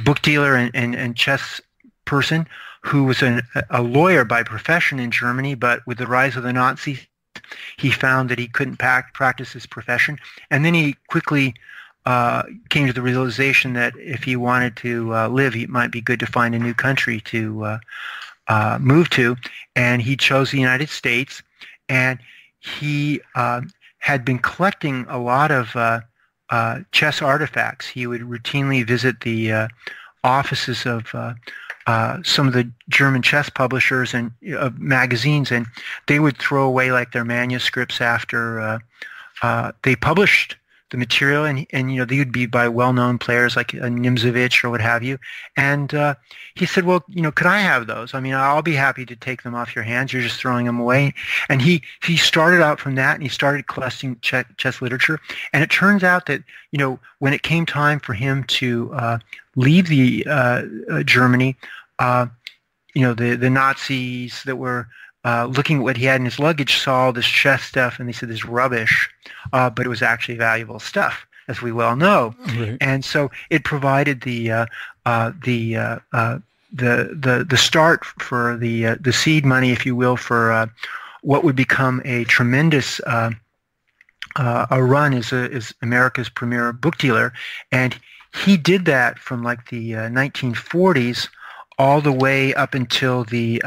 book dealer and, and, and chess person who was an, a lawyer by profession in Germany, but with the rise of the Nazis, he found that he couldn't pack, practice his profession. And then he quickly uh, came to the realization that if he wanted to uh, live, it might be good to find a new country to uh, uh move to. And he chose the United States. And he uh, had been collecting a lot of uh, chess artifacts. He would routinely visit the offices of uh, some of the German chess publishers and uh, magazines, and they would throw away like their manuscripts after uh they published the material, and and you know they would be by well-known players like uh, or what have you. And uh, he said, well, you know, could I have those? I mean, I'll be happy to take them off your hands. You're just throwing them away. And he he started out from that, and he started collecting chess, chess literature. And it turns out that you know when it came time for him to uh, leave the uh, uh, Germany, uh, you know, the the Nazis that were uh, looking at what he had in his luggage saw all this chess stuff and they said this rubbish, uh, but it was actually valuable stuff, as we well know. Right. And so it provided the uh, uh the uh, uh, the the the start for the uh, the seed money, if you will, for uh, what would become a tremendous uh, uh, a run as a, as America's premier book dealer, and he did that from like the 1940s all the way up until the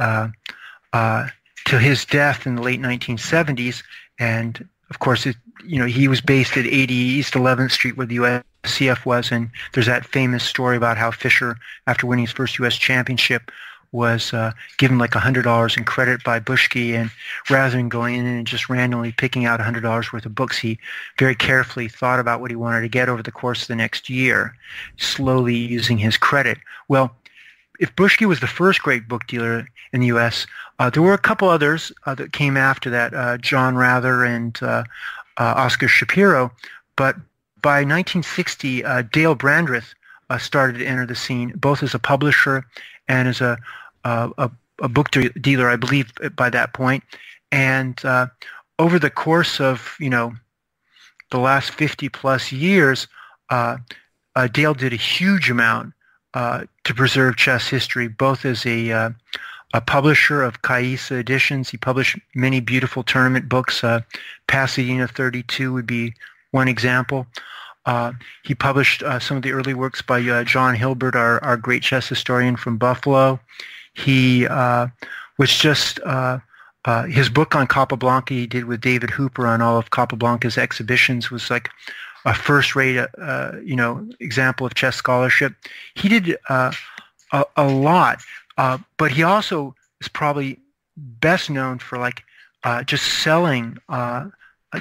till his death in the late 1970s, and of course, it, you know, he was based at 80 East 11th Street where the USCF was, and there's that famous story about how Fischer, after winning his first U.S. championship, was uh, given like $100 in credit by Buschke, and rather than going in and just randomly picking out $100 worth of books, he very carefully thought about what he wanted to get over the course of the next year, slowly using his credit. Well, if Buschke was the first great book dealer in the U.S., uh, there were a couple others uh, that came after that, uh, John Rather and uh, uh, Oscar Shapiro. But by 1960, uh, Dale Brandreth started to enter the scene, both as a publisher and as a, a, a book de- dealer, I believe, by that point. And over the course of, you know, the last 50 plus years, Dale did a huge amount uh, to preserve chess history, both as a uh, a publisher of Caissa editions. He published many beautiful tournament books. Uh, Pasadena 32 would be one example. Uh, he published uh, some of the early works by uh, John Hilbert, our, our great chess historian from Buffalo. He uh, was just, his book on Capablanca he did with David Hooper on all of Capablanca's exhibitions was like a first-rate, you know, example of chess scholarship. He did a, a lot uh, but he also is probably best known for like uh, just selling, uh,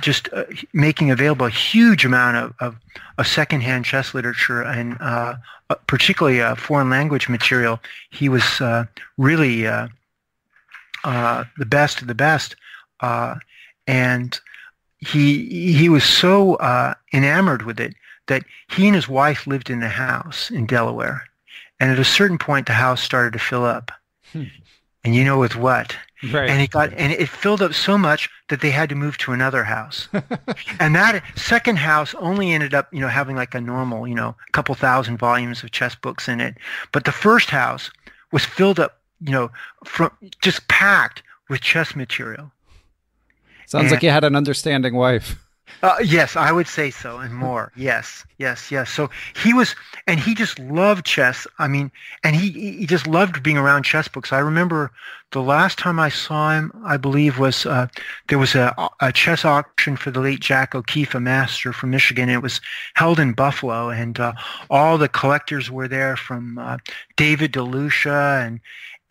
just uh, making available a huge amount of, of, of secondhand chess literature and uh, uh, particularly foreign language material. He was really the best of the best, and he he was so enamored with it that he and his wife lived in a house in Delaware and at a certain point, the house started to fill up. Hmm. And you know with what? Right. And it got and it filled up so much that they had to move to another house. and that second house only ended up, you know, having like a normal, you know, couple thousand volumes of chess books in it. But the first house was filled up, you know, from just packed with chess material. Sounds and, like you had an understanding wife. Uh, yes, I would say so, and more. Yes, yes, yes. So he was, and he just loved chess. I mean, and he he just loved being around chess books. I remember the last time I saw him, I believe, was uh, there was a, a chess auction for the late Jack O'Keefe, a master from Michigan. It was held in Buffalo, and uh, all the collectors were there, from uh, David DeLucia and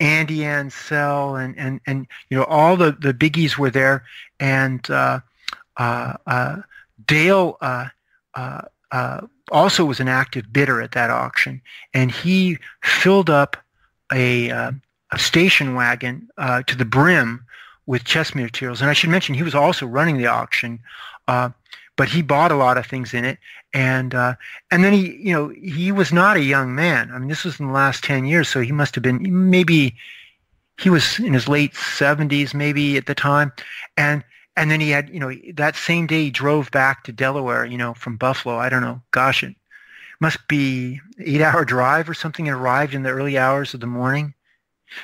Andy Ansel, and and and you know all the the biggies were there, and uh, uh, uh, Dale uh, also was an active bidder at that auction, and he filled up a, a station wagon to the brim with chess materials. And I should mention he was also running the auction, uh, but he bought a lot of things in it. And uh, and then he, you know, he was not a young man. I mean, this was in the last ten years, so he must have been maybe he was in his late seventies, maybe at the time. And and then he had, you know, that same day he drove back to Delaware, you know, from Buffalo. I don't know. Gosh, it must be eight-hour drive or something. And arrived in the early hours of the morning.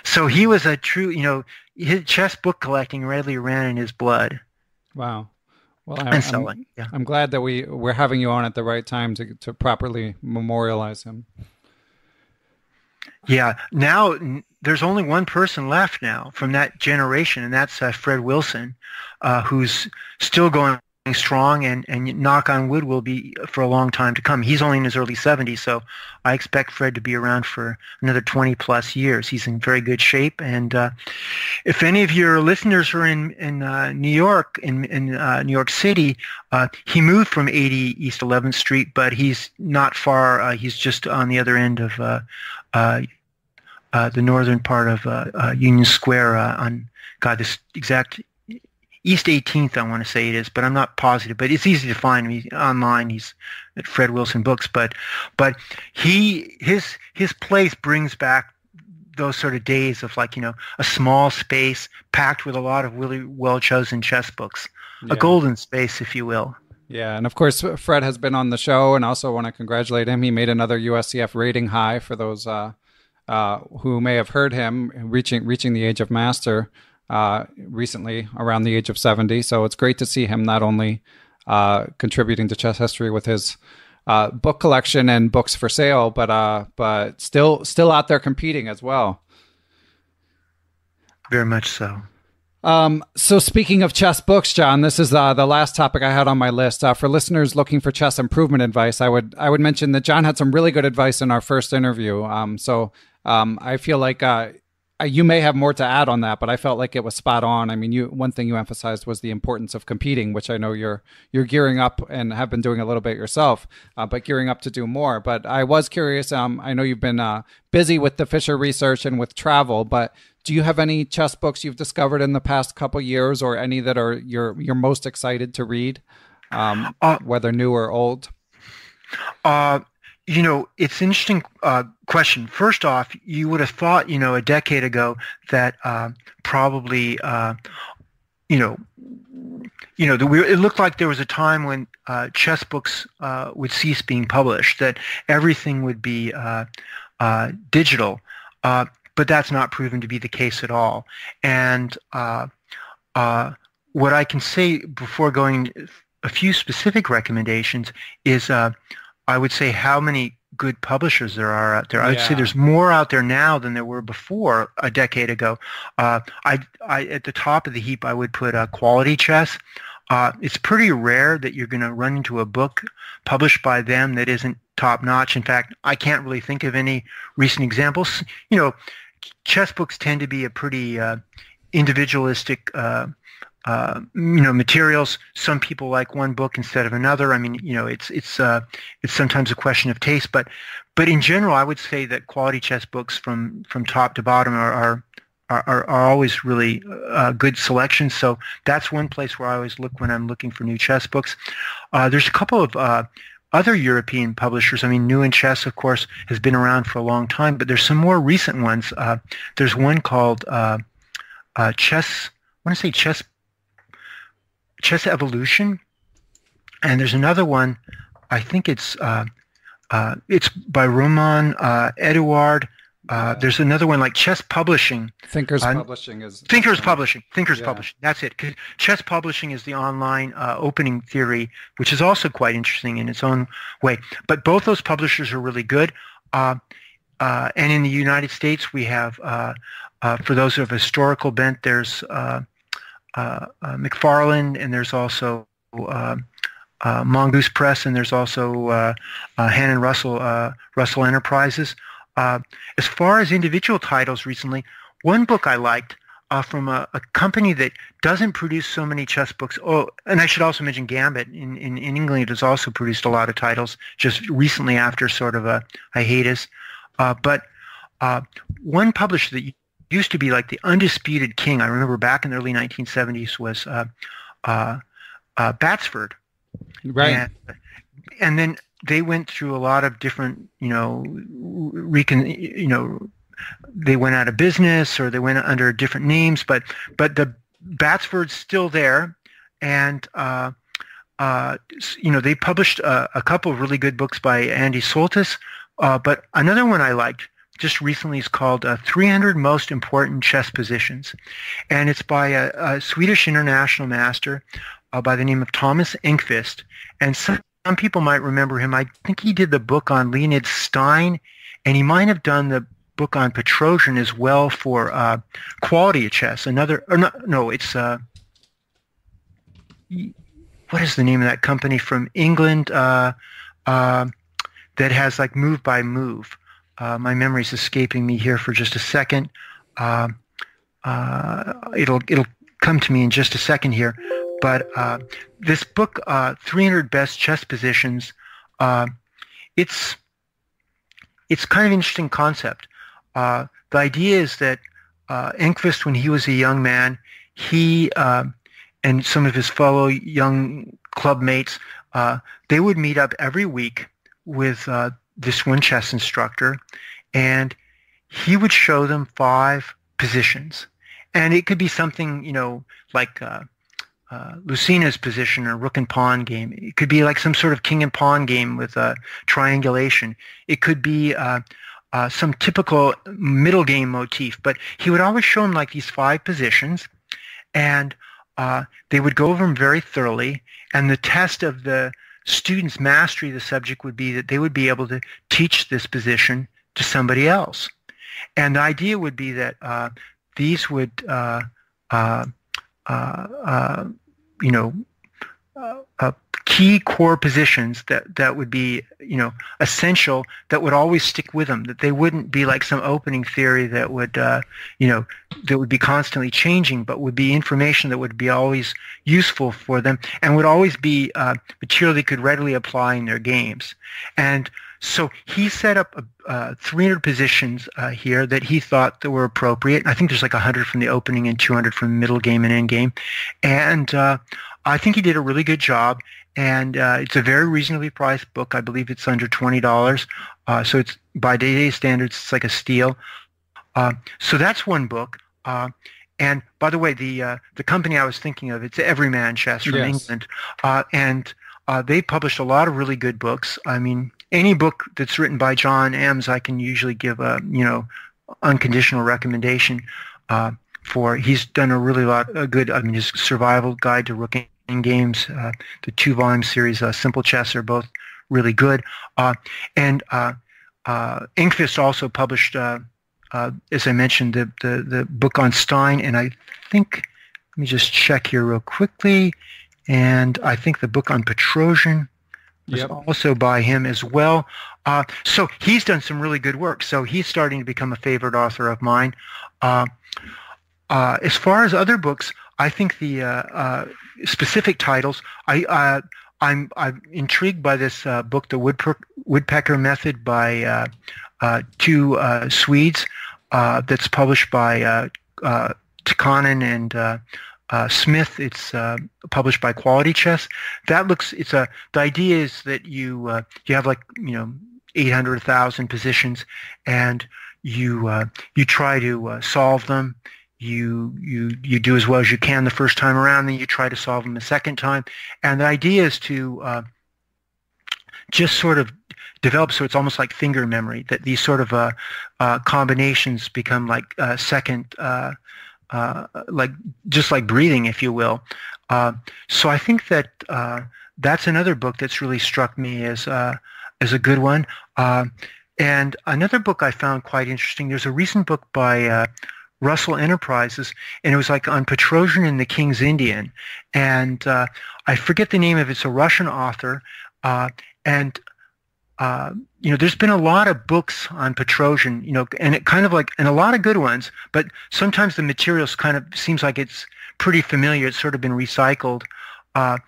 So he was a true, you know, his chess book collecting really ran in his blood. Wow. Well, I, am yeah. I'm glad that we we're having you on at the right time to to properly memorialize him. Yeah. Now there's only one person left now from that generation, and that's uh, Fred Wilson, uh, who's still going strong and, and knock on wood will be for a long time to come. He's only in his early 70s, so I expect Fred to be around for another 20 plus years. He's in very good shape. And uh, if any of your listeners are in, in uh, New York, in, in uh, New York City, uh, he moved from 80 East 11th Street, but he's not far. Uh, he's just on the other end of uh, the northern part of Union Square on, God, this exact East 18th, I want to say it is, but I'm not positive. But it's easy to find him online. He's at Fred Wilson Books. But but he his his place brings back those sort of days of like you know a small space packed with a lot of really well chosen chess books, yeah. a golden space, if you will. Yeah, and of course Fred has been on the show, and also want to congratulate him. He made another USCF rating high for those. Uh, uh, who may have heard him reaching reaching the age of master uh, recently, around the age of seventy. So it's great to see him not only uh, contributing to chess history with his uh, book collection and books for sale, but uh, but still still out there competing as well. Very much so. Um, so speaking of chess books, John, this is uh, the last topic I had on my list. Uh, for listeners looking for chess improvement advice, I would I would mention that John had some really good advice in our first interview. Um, so um, I feel like uh, you may have more to add on that, but I felt like it was spot on. I mean, you one thing you emphasized was the importance of competing, which I know you're you're gearing up and have been doing a little bit yourself, uh, but gearing up to do more. But I was curious. Um, I know you've been uh, busy with the Fischer research and with travel, but do you have any chess books you've discovered in the past couple years, or any that are you're you're most excited to read, um, uh, whether new or old? Uh, you know, it's an interesting uh, question. First off, you would have thought, you know, a decade ago that uh, probably, uh, you know, you know, the, it looked like there was a time when uh, chess books uh, would cease being published, that everything would be uh, digital, but that's not proven to be the case at all. And what I can say before going a few specific recommendations is I would say how many good publishers there are out there. I would say there's more out there now than there were before a decade ago. Uh, I, I, at the top of the heap, I would put uh, Quality Chess. Uh, it's pretty rare that you're going to run into a book published by them that isn't top notch. In fact, I can't really think of any recent examples. You know, chess books tend to be a pretty uh, individualistic uh, you know materials. Some people like one book instead of another. I mean, you know, it's it's uh, it's sometimes a question of taste, but but in general, I would say that quality chess books from from top to bottom are are are, are always really uh, good selections. So that's one place where I always look when I'm looking for new chess books. Uh, there's a couple of uh, other European publishers. I mean, New in Chess, of course, has been around for a long time, but there's some more recent ones. Uh, there's one called uh, uh, Chess. I want to say Chess Chess Evolution, and there's another one. I think it's uh, uh, it's by Romain uh, Edouard. Uh, there's another one like Chess Publishing. Thinkers uh, Publishing is Thinkers Publishing. Thinkers yeah. Publishing. That's it. Chess Publishing is the online uh, opening theory, which is also quite interesting in its own way. But both those publishers are really good. and in the United States, we have for those who have historical bent, there's uh, uh, McFarland, and there's also uh, Mongoose Press, and there's also Hanon Russell Russell Enterprises. as far as individual titles recently, one book I liked uh, from a, a, company that doesn't produce so many chess books. Oh, and I should also mention Gambit in, in, in England has also produced a lot of titles just recently after sort of a hiatus. Uh, but uh, one publisher that used to be like the undisputed king. I remember back in the early 1970s was uh, uh, uh, Batsford. Right. And, and, then they went through a lot of different, you know, recon, you know, they went out of business or they went under different names, but but the Batsford's still there, and uh, uh, you know they published a, a, couple of really good books by Andy Soltis, uh, but another one I liked just recently is called uh, 300 Most Important Chess Positions. And it's by a, a Swedish international master uh, by the name of Thomas Engqvist. And some, some people might remember him. I think he did the book on Leonid Stein, and he might have done the book on Petrosian as well for uh, Quality of Chess. Another, or no, no it's, uh, what is the name of that company from England uh, uh, that has like move by move? Uh, my memory's escaping me here for just a second. Uh, uh, it'll it'll come to me in just a second here. But uh, this book, uh, 300 Best Chess Positions, uh, it's it's kind of an interesting concept. the idea is that Engqvist, when he was a young man, he and some of his fellow young club mates, they would meet up every week with this one chess instructor, and he would show them five positions. And it could be something, you know, like uh, uh, Lucena's position or rook and pawn game. It could be like some sort of king and pawn game with uh, triangulation. It could be uh, uh, some typical middle game motif, but he would always show them like these five positions, and uh, they would go over them very thoroughly. And the test of the students' mastery of the subject would be that they would be able to teach this position to somebody else. And the idea would be that uh, these would, uh, uh, uh, you know, key core positions that, that would be, you know, essential that would always stick with them, that they wouldn't be like some opening theory that would, uh, you know, that would be constantly changing, but would be information that would be always useful for them and would always be uh, material they could readily apply in their games. And so he set up uh, 300 positions uh, here that he thought that were appropriate. I think there's like 100 from the opening and 200 from middle game and end game. And uh, I think he did a really good job. And uh, it's a very reasonably priced book. I believe it's under $20. Uh, so it's by day standards, it's like a steal. Uh, so that's one book. and by the way, the the company I was thinking of, it's Everyman Chess from yes. England. and they published a lot of really good books. I mean, any book that's written by John Emms, I can usually give a you know unconditional recommendation uh, for. He's done a really lot a good. I mean, his Survival Guide to Rook Games, uh, the two volume series, uh, Simple Chess, are both really good. Uh, and uh, uh, Engqvist also published, as I mentioned, the, the the book on Stein, and I think let me just check here real quickly. And I think the book on Petrosian was yep. also by him as well. Uh, so he's done some really good work. So he's starting to become a favorite author of mine. Uh, uh, as far as other books, I think the uh, uh, specific titles, I, uh, I'm, I'm intrigued by this book, The Woodpecker, Woodpecker Method by two Swedes that's published by uh, and uh, Smith. It's uh, published by Quality Chess. That looks. It's a. The idea is that you uh, you have like you know 800,000 positions, and you uh, you try to uh, solve them. You you you do as well as you can the first time around, then you try to solve them a second time. And the idea is to uh, just sort of develop so it's almost like finger memory that these sort of combinations become like second uh, like just like breathing, if you will. Uh, so I think that uh, that's another book that's really struck me as uh, as a good one. Uh, and another book I found quite interesting. There's a recent book by Russell Enterprises, and it was like on Petrosian and the King's Indian. And I forget the name of it. It's a Russian author, and uh, you know, there's been a lot of books on Petrosian, you know, and it kind of like, and a lot of good ones, but sometimes the materials kind of seems like it's pretty familiar. It's sort of been recycled. Uh,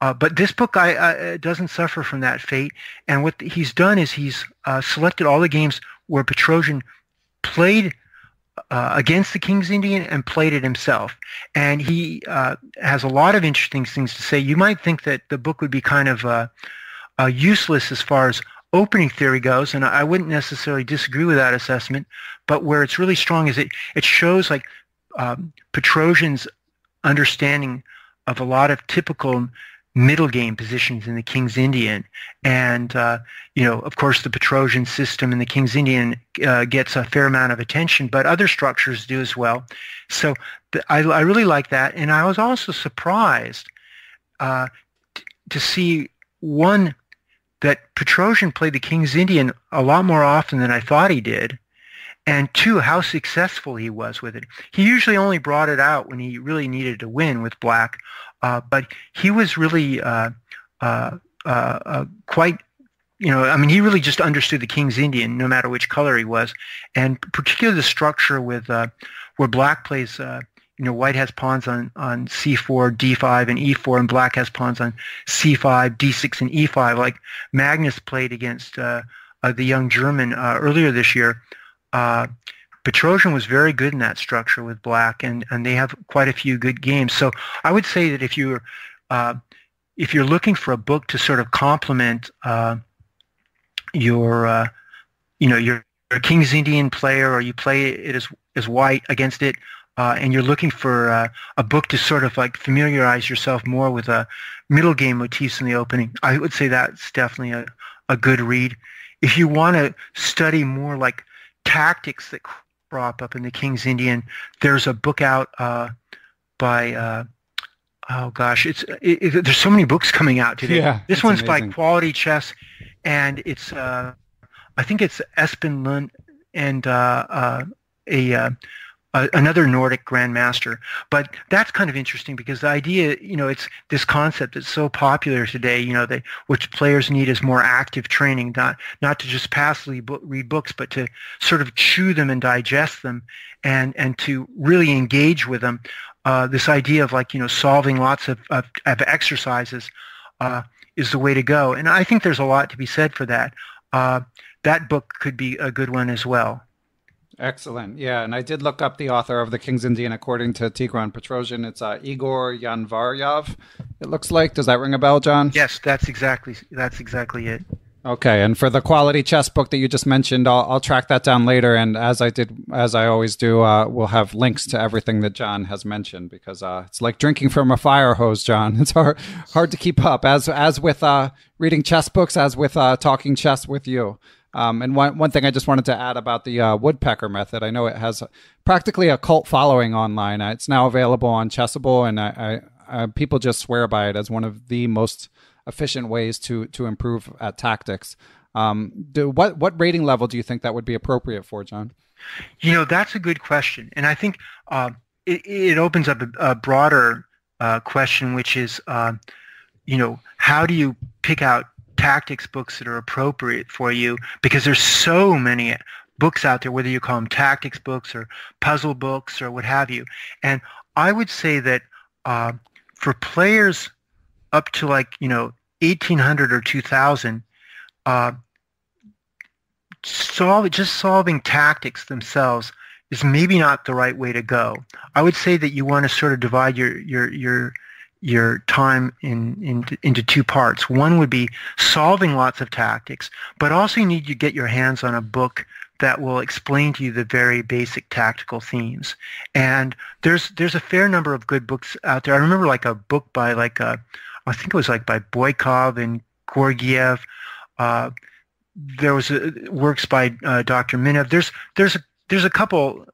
uh, but this book I, I, doesn't suffer from that fate. And what he's done is he's uh, selected all the games where Petrosian played uh, against the King's Indian and played it himself. And he uh, has a lot of interesting things to say. You might think that the book would be kind of uh, uh, useless as far as opening theory goes, and I wouldn't necessarily disagree with that assessment, but where it's really strong is it, it shows like um, Petrosian's understanding of a lot of typical middle game positions in the King's Indian. And, uh, you know, of course, the Petrosian system in the King's Indian uh, gets a fair amount of attention, but other structures do as well. So th- I, I, really like that. And I was also surprised uh, t- to see one that Petrosian played the King's Indian a lot more often than I thought he did, and two, how successful he was with it. He usually only brought it out when he really needed to win with black, but he was really uh, uh, uh, uh quite, you know, I mean, he really just understood the King's Indian no matter which color he was, and particularly the structure with uh, where black plays you know, white has pawns on, on c4, d5, and e4, and black has pawns on c5, d6, and e5. Like Magnus played against uh, uh, the young German uh, earlier this year. Uh, Petrosian was very good in that structure with black, and, and they have quite a few good games. So I would say that if you're uh, if you're looking for a book to sort of complement uh, your you know your, your King's Indian player, or you play it as as white against it, uh, and you're looking for uh, a book to sort of like familiarize yourself more with a middle game motifs in the opening, I would say that's definitely a, a good read. if you want to study more like tactics that crop up in the King's Indian, there's a book out uh, by uh, oh gosh, it's it, it, there's so many books coming out today. Yeah, this one's amazing. by Quality Chess, and it's uh, I think it's Espen Lund and uh, uh, a another Nordic grandmaster. But that's kind of interesting because the idea, you know, it's this concept that's so popular today, you know, that which players need is more active training, not not to just passively read books, but to sort of chew them and digest them and and to really engage with them. Uh, this idea of like, you know, solving lots of, of, of exercises uh, is the way to go. And I think there's a lot to be said for that. Uh, that book could be a good one as well. Excellent. Yeah, and I did look up the author of the King's Indian according to Tigran Petrosian. It's uh, Igor Yanvaryav. It looks like. Does that ring a bell, John? Yes, that's exactly that's exactly it. Okay, and for the quality chess book that you just mentioned, I'll, I'll track that down later. And as I did, as I always do, uh, we'll have links to everything that John has mentioned because uh, it's like drinking from a fire hose, John. It's hard hard to keep up as as with uh, reading chess books, as with uh, talking chess with you. Um, and one, one thing I just wanted to add about the uh, woodpecker method, I know it has practically a cult following online. Uh, it's now available on Chessable, and I, I, uh, people just swear by it as one of the most efficient ways to to improve at tactics. Um, do, what what rating level do you think that would be appropriate for, John? You know, that's a good question, and I think uh, it, it, opens up a, a broader uh, question, which is, uh, you know, how do you pick out tactics books that are appropriate for you because there's so many books out there, whether you call them tactics books or puzzle books or what have you. And I would say that uh, for players up to like, you know, 1800 or 2000, uh, solve, just solving tactics themselves is maybe not the right way to go. I would say that you want to sort of divide your, your, your, your time in, in, into two parts. One would be solving lots of tactics, but also you need to get your hands on a book that will explain to you the very basic tactical themes. And there's there's a fair number of good books out there. I remember like a book by like a, uh, I think it was like by Boykov and Gorgiev. Uh, there was a, works by uh, Dr. Minev. There's there's a, there's a couple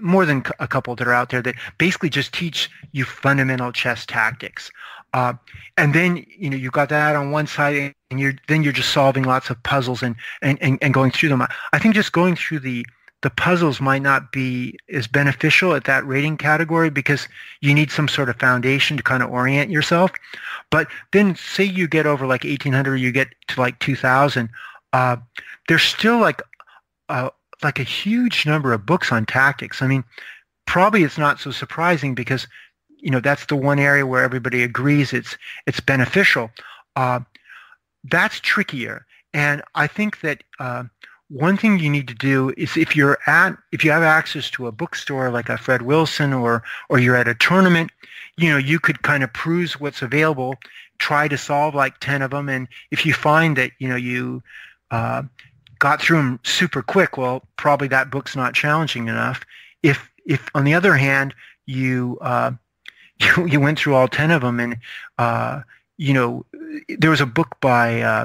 more than a couple that are out there that basically just teach you fundamental chess tactics. Uh, and then you know you've got that on one side, and you're then you're just solving lots of puzzles and, and, and, and going through them. I think just going through the the puzzles might not be as beneficial at that rating category because you need some sort of foundation to kind of orient yourself. But then say you get over like 1800, you get to like 2000, uh, there's still like uh, like a huge number of books on tactics. I mean, probably it's not so surprising because you know that's the one area where everybody agrees it's it's beneficial. Uh, that's trickier, and I think that uh, one thing you need to do is if you're at if you have access to a bookstore like a Fred Wilson or or you're at a tournament, you know you could kind of peruse what's available, try to solve like ten of them, and if you find that you know you uh, got through them super quick, well, probably that book's not challenging enough. If if on the other hand you uh, you, you went through all ten of them and uh, you know there was a book by uh,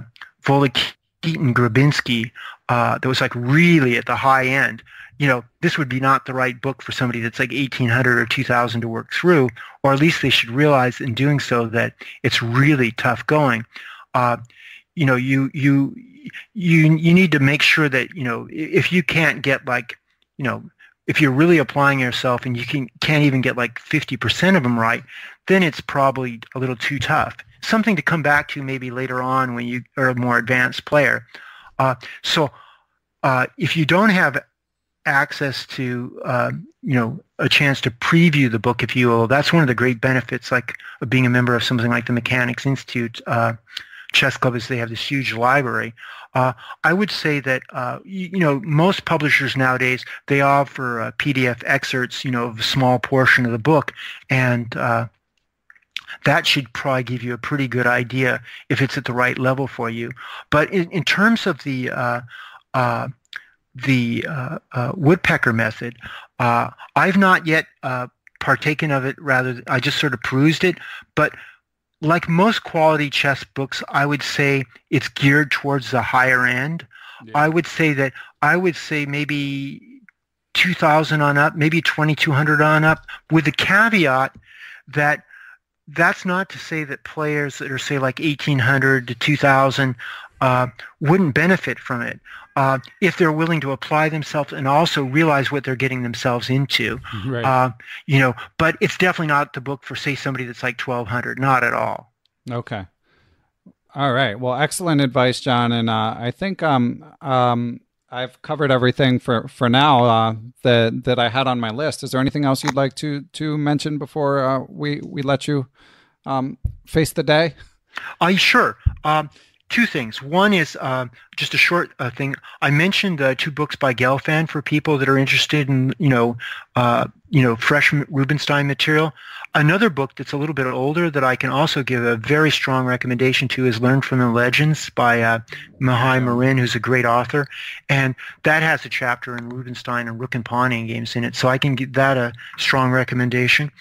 Keaton Grabinski uh, that was like really at the high end. You know, this would be not the right book for somebody that's like 1800 or 2000 to work through, or at least they should realize in doing so that it's really tough going. Uh, you know, you you you you need to make sure that you know if you can't get like you know if you're really applying yourself and you can can't even get like 50% of them right, then it's probably a little too tough. Something to come back to maybe later on when you are a more advanced player. Uh, so uh, if you don't have access to uh, you know a chance to preview the book, if you will, that's one of the great benefits, like of being a member of something like the Mechanics Institute. Chess club is they have this huge library. Uh, I would say that uh, you, you, know most publishers nowadays they offer uh, PDF excerpts, you know, of a small portion of the book, and uh, that should probably give you a pretty good idea if it's at the right level for you. But in, in terms of the uh, uh, the woodpecker method, I've not yet partaken of it. Rather, I just sort of perused it, but like most quality chess books, I would say it's geared towards the higher end. yeah. I would say that I would say maybe 2,000 on up, maybe 2,200 on up, with the caveat that that's not to say that players that are say like 1,800 to 2,000 uh, wouldn't benefit from it uh, if they're willing to apply themselves and also realize what they're getting themselves into. Right. Uh, you know, but it's definitely not the book for say somebody that's like 1,200. Not at all. Okay. All right. Well, excellent advice, John. And uh, I think um, um, I've covered everything for for now uh, that that I had on my list. Is there anything else you'd like to to mention before uh, we we let you um, face the day? Uh, sure. Um, two things. One is uh, just a short uh, thing. I mentioned uh, two books by Gelfand for people that are interested in, you know, uh, you know, fresh Rubinstein material. Another book that's a little bit older that I can also give a very strong recommendation to is Learn from the Legends by uh, Mihai Marin, who's a great author. And that has a chapter in Rubinstein and Rook and Pawn games in it. So I can give that a strong recommendation.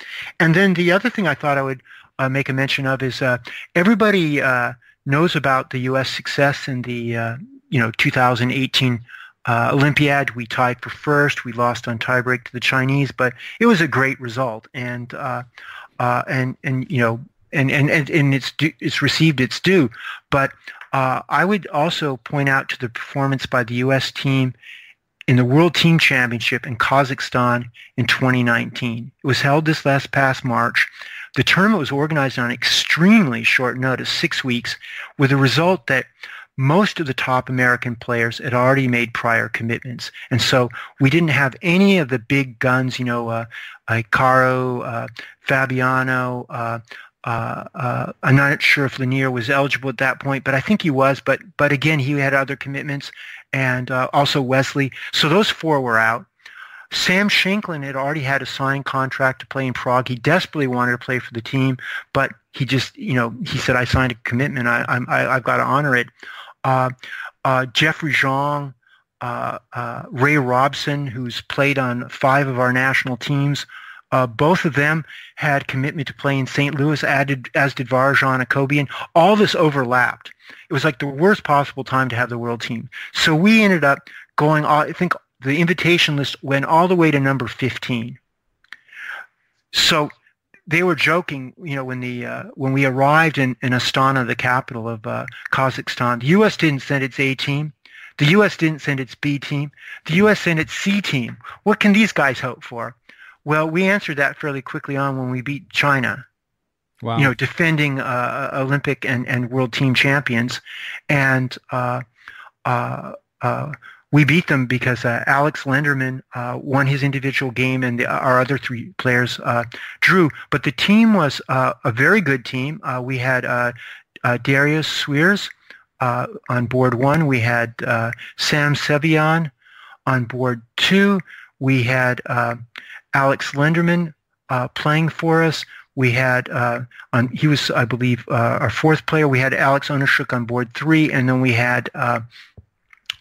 And then the other thing I thought I would uh, make a mention of is uh, everybody uh, knows about the U.S. success in the uh, you know 2018 uh, Olympiad. We tied for first. We lost on tiebreak to the Chinese, but it was a great result, and uh, uh and and you know and and and, and it's it's received its due. But uh, I would also point out to the performance by the U.S. team in the World Team Championship in Kazakhstan in 2019. It was held this last past March. The tournament was organized on extremely short notice, six weeks, with the result that most of the top American players had already made prior commitments. And so we didn't have any of the big guns, you know, uh, Caro, uh, Fabiano. Uh, uh, uh, I'm not sure if Leinier was eligible at that point, but I think he was. But but again, he had other commitments, and uh, also Wesley. So those four were out. Sam Shankland had already had a signed contract to play in Prague. He desperately wanted to play for the team, but he just, you know, he said, I signed a commitment. I, I, I've got to honor it. Uh, uh, Jeffrey Xiong, uh, uh, Ray Robson, who's played on five of our national teams, uh, both of them had commitment to play in St. Louis, added, as did Varuzhan Akobian. All this overlapped. It was like the worst possible time to have the world team. So we ended up going, I think the invitation list went all the way to number 15. So they were joking, you know, when the uh, when we arrived in, in Astana, the capital of uh, Kazakhstan, the U.S. didn't send its A team. The U.S. didn't send its B team. The U.S. sent its C team. What can these guys hope for? Well, we answered that fairly quickly on when we beat China. Wow. You know, defending uh, Olympic and, and world team champions, and uh, uh, uh we beat them because uh, Alex Lenderman uh, won his individual game and the, our other three players uh, drew. But the team was uh, a very good team. Uh, we had uh, Dariusz Swiercz on board one. We had Sam Sevian on board two. We had Alex Lenderman playing for us. We had on he was I believe our fourth player. We had Alex Onischuk on board three, and then we had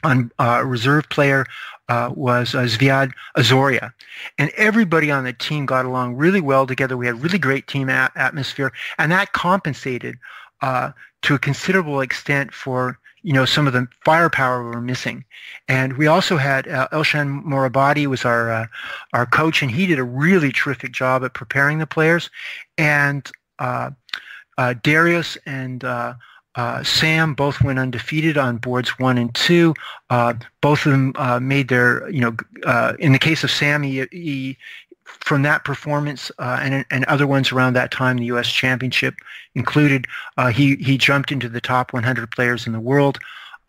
on uh, reserve player uh, was uh, Zviad Izoria. And everybody on the team got along really well together. We had really great team atmosphere, and that compensated uh, to a considerable extent for you know some of the firepower we were missing. And we also had uh, Elshan Moradiabadi was our uh, our coach, and he did a really terrific job at preparing the players. And uh, uh Darius and uh, Sam both went undefeated on boards one and two. Uh, both of them uh, made their, you know, uh, in the case of Sam, he, he from that performance uh, and, and other ones around that time, the U.S. Championship included, uh, he, he jumped into the top 100 players in the world.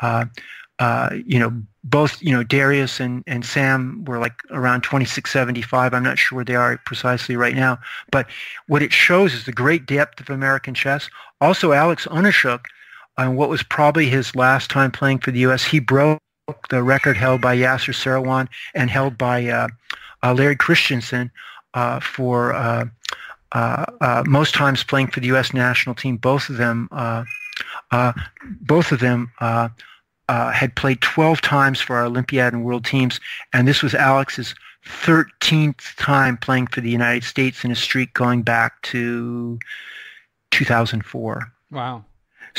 you know, both, you know, Darius and, and Sam were like around 2675. I'm not sure where they are precisely right now. But what it shows is the great depth of American chess. Also, Alex Onischuk on what was probably his last time playing for the U.S. He broke the record held by Yasser Seirawan and held by uh, uh, Larry Christiansen uh, for uh, uh, uh, most times playing for the U.S. national team. Both of them, both of them had played 12 times for our Olympiad and World teams, and this was Alex's 13th time playing for the United States in a streak going back to 2004. Wow.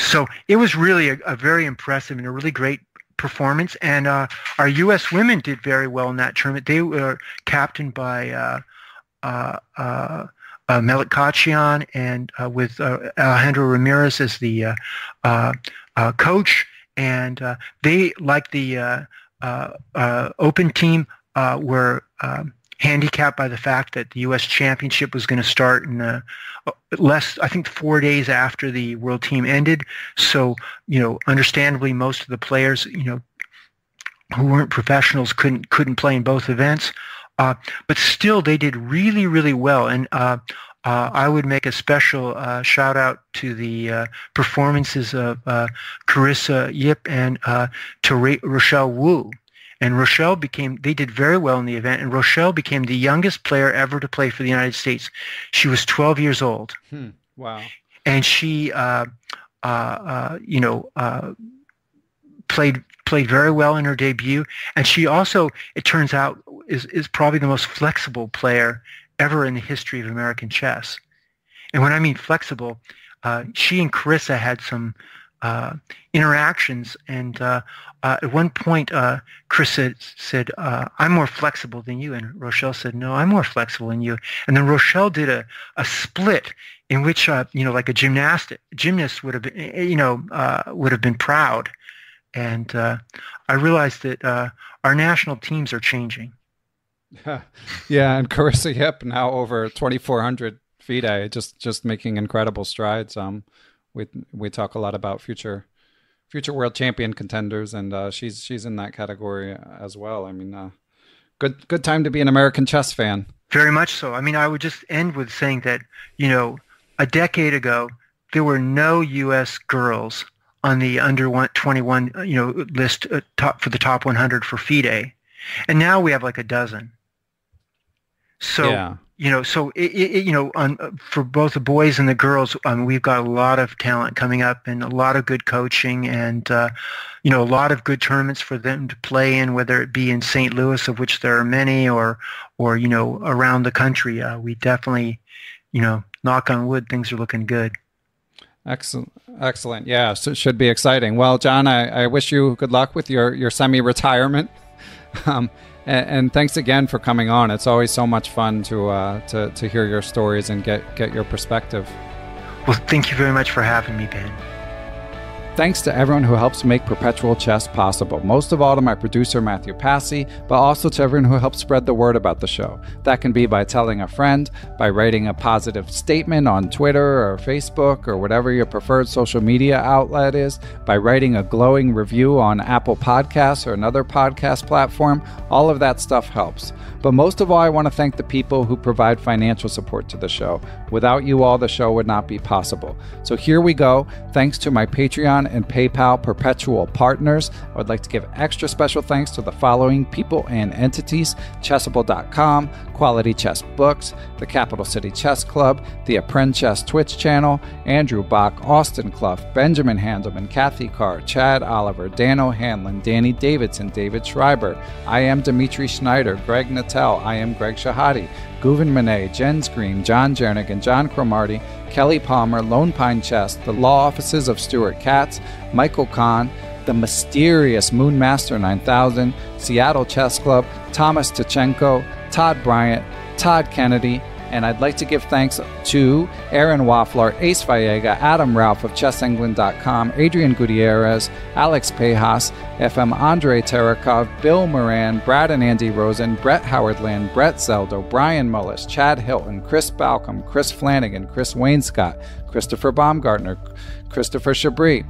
So it was really a, a very impressive and a really great performance, and uh, our U.S. women did very well in that tournament. They were captained by uh, uh, uh, uh Melik Khachiyan and uh, with uh, Alejandro Ramirez as the coach, and they, like the Open team, were um, handicapped by the fact that the U.S. Championship was going to start in uh, less, I think, four days after the World Team ended. So, you know, understandably, most of the players, you know, who weren't professionals couldn't couldn't play in both events. Uh, but still, they did really, really well. And uh, uh, I would make a special uh, shout out to the uh, performances of uh, Carissa Yip and to Rochelle Wu and Rochelle became, they did very well in the event, and Rochelle became the youngest player ever to play for the United States. She was 12 years old. Hmm. Wow. And she, uh, uh, uh, you know, uh, played played very well in her debut. And she also, it turns out, is, is probably the most flexible player ever in the history of American chess. And when I mean flexible, uh, she and Carissa had some uh, interactions. And uh, uh, at one point, uh, Chris said, said uh, I'm more flexible than you. And Rochelle said, no, I'm more flexible than you. And then Rochelle did a, a split in which, uh, you know, like a gymnastic, gymnast would have been, eh, you know, would have been proud. And I realized that our national teams are changing. yeah, and Carissa Yip now over 2,400 FIDE, just just making incredible strides. Um, we we talk a lot about future future world champion contenders, and uh, she's she's in that category as well. I mean, uh, good good time to be an American chess fan. Very much so. I mean, I would just end with saying that you know, a decade ago there were no U.S. girls on the under 21 you know list uh, top for the top 100 for FIDE, and now we have like a dozen. So yeah you know, so it, it, you know, on, for both the boys and the girls, um, we've got a lot of talent coming up and a lot of good coaching and uh, you know a lot of good tournaments for them to play in, whether it be in St. Louis, of which there are many, or or you know around the country. Uh, we definitely, you know, knock on wood, things are looking good. Excellent, excellent. Yeah, so it should be exciting. Well, John, I, I wish you good luck with your your semi-retirement. Um, and, thanks again for coming on. It's always so much fun to uh, to to hear your stories and get get your perspective. Well, thank you very much for having me, Ben. Thanks to everyone who helps make Perpetual Chess possible. Most of all to my producer, Matthew Passy, but also to everyone who helps spread the word about the show. That can be by telling a friend, by writing a positive statement on Twitter or Facebook or whatever your preferred social media outlet is, by writing a glowing review on Apple Podcasts or another podcast platform. All of that stuff helps. But most of all, I want to thank the people who provide financial support to the show. Without you all, the show would not be possible. So here we go. Thanks to my Patreon and PayPal perpetual partners. I would like to give extra special thanks to the following people and entities Chessable.com, Quality Chess Books, the Capital City Chess Club, the Apprentice Chess Twitch channel, Andrew Bach, Austin Clough, Benjamin Handelman, Kathy Carr, Chad Oliver, Dan O'Hanlon, Danny Davidson, David Schreiber. IM Dimitri Schneider, Greg Natel. IM Greg Shahade. Guven Monet, Jens Green, John Jernigan, John Cromarty, Kelly Palmer, Lone Pine Chess, the law offices of Stuart Katz, Michael Kahn, the mysterious Moonmaster 9000, Seattle Chess Club, Thomas Tachenko, Todd Bryant, Todd Kennedy, and I'd like to give thanks to Aaron Waffler, Ace Vallega, Adam Ralph of ChessEngland.com, Adrian Gutierrez, Alex Pejas, FM Andre Terakov, Bill Moran, Brad and Andy Rosen, Brett Howardland, Brett Zeldo, Brian Mullis, Chad Hilton, Chris Balcom, Chris Flanagan, Chris Wainscott, Christopher Baumgartner, Christopher Chabris,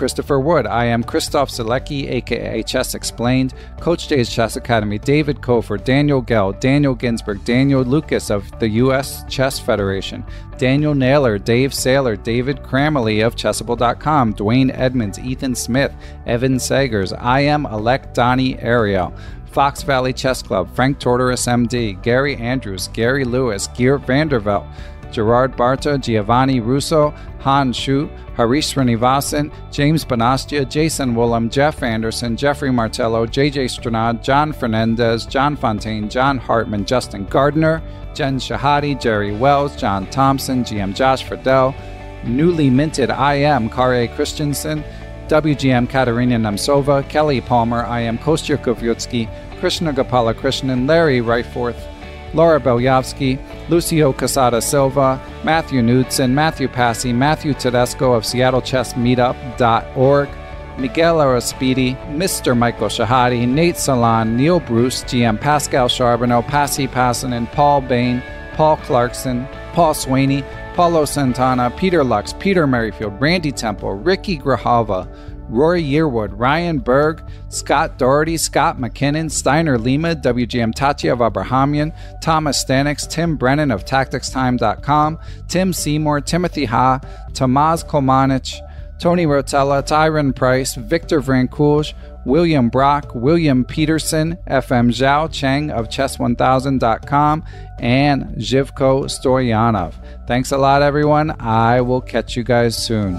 Christopher Wood. I am Christof Sielecki, aka Chess Explained, Coach J's Chess Academy, David Kofer, Daniel Gell, Daniel Ginsburg, Daniel Lucas of the U.S. Chess Federation, Daniel Naylor, Dave Saylor, David Kramaley of Chessable.com, Dwayne Edmonds, Ethan Smith, Evan Sagers. I am Elect Donnie Ariel. Fox Valley Chess Club, Frank Tortoris MD, Gary Andrews, Gary Lewis, Geert Vandervelt, Gerard Barta, Giovanni Russo, Han Shu, Harish Srinivasan, James Bonastia, Jason Woolham, Jeff Anderson, Jeffrey Martello, JJ Stranad, John Fernandez, John Fontaine, John Hartman, Justin Gardner, Jen Shahade, Jerry Wells, John Thompson, GM Josh Friedel, newly minted IM Kare Christensen, WGM Katerina Nemcova, Kelly Palmer, IM Kostya Kavutskiy, Krishna Gopala Krishnan, Larry Reiforth, Laura Belyavsky, Lucio Casada Silva, Matthew Knudsen, Matthew Passy, Matthew Tedesco of SeattleChessMeetup.org, Miguel Araspidi, Mr. Michael Shahade, Nate Salon, Neil Bruce, GM Pascal Charbonneau, Passy Passanen, Paul Bain, Paul Clarkson, Paul Swaney, Paulo Santana, Peter Lux, Peter Merrifield, Randy Temple, Ricky Grijalva, Rory Yearwood, Ryan Berg, Scott Doherty, Scott McKinnon, Steiner Lima, WGM Tatev Abrahamyan, Thomas Stanix, Tim Brennan of TacticsTime.com, Tim Seymour, Timothy Ha, Tomaz Kolmanich, Tony Rotella, Tyron Price, Victor Vrancoulge, William Brock, William Peterson, FM Zhao Cheng of Chess1000.com, and Zhivko Stoyanov. Thanks a lot, everyone. I will catch you guys soon.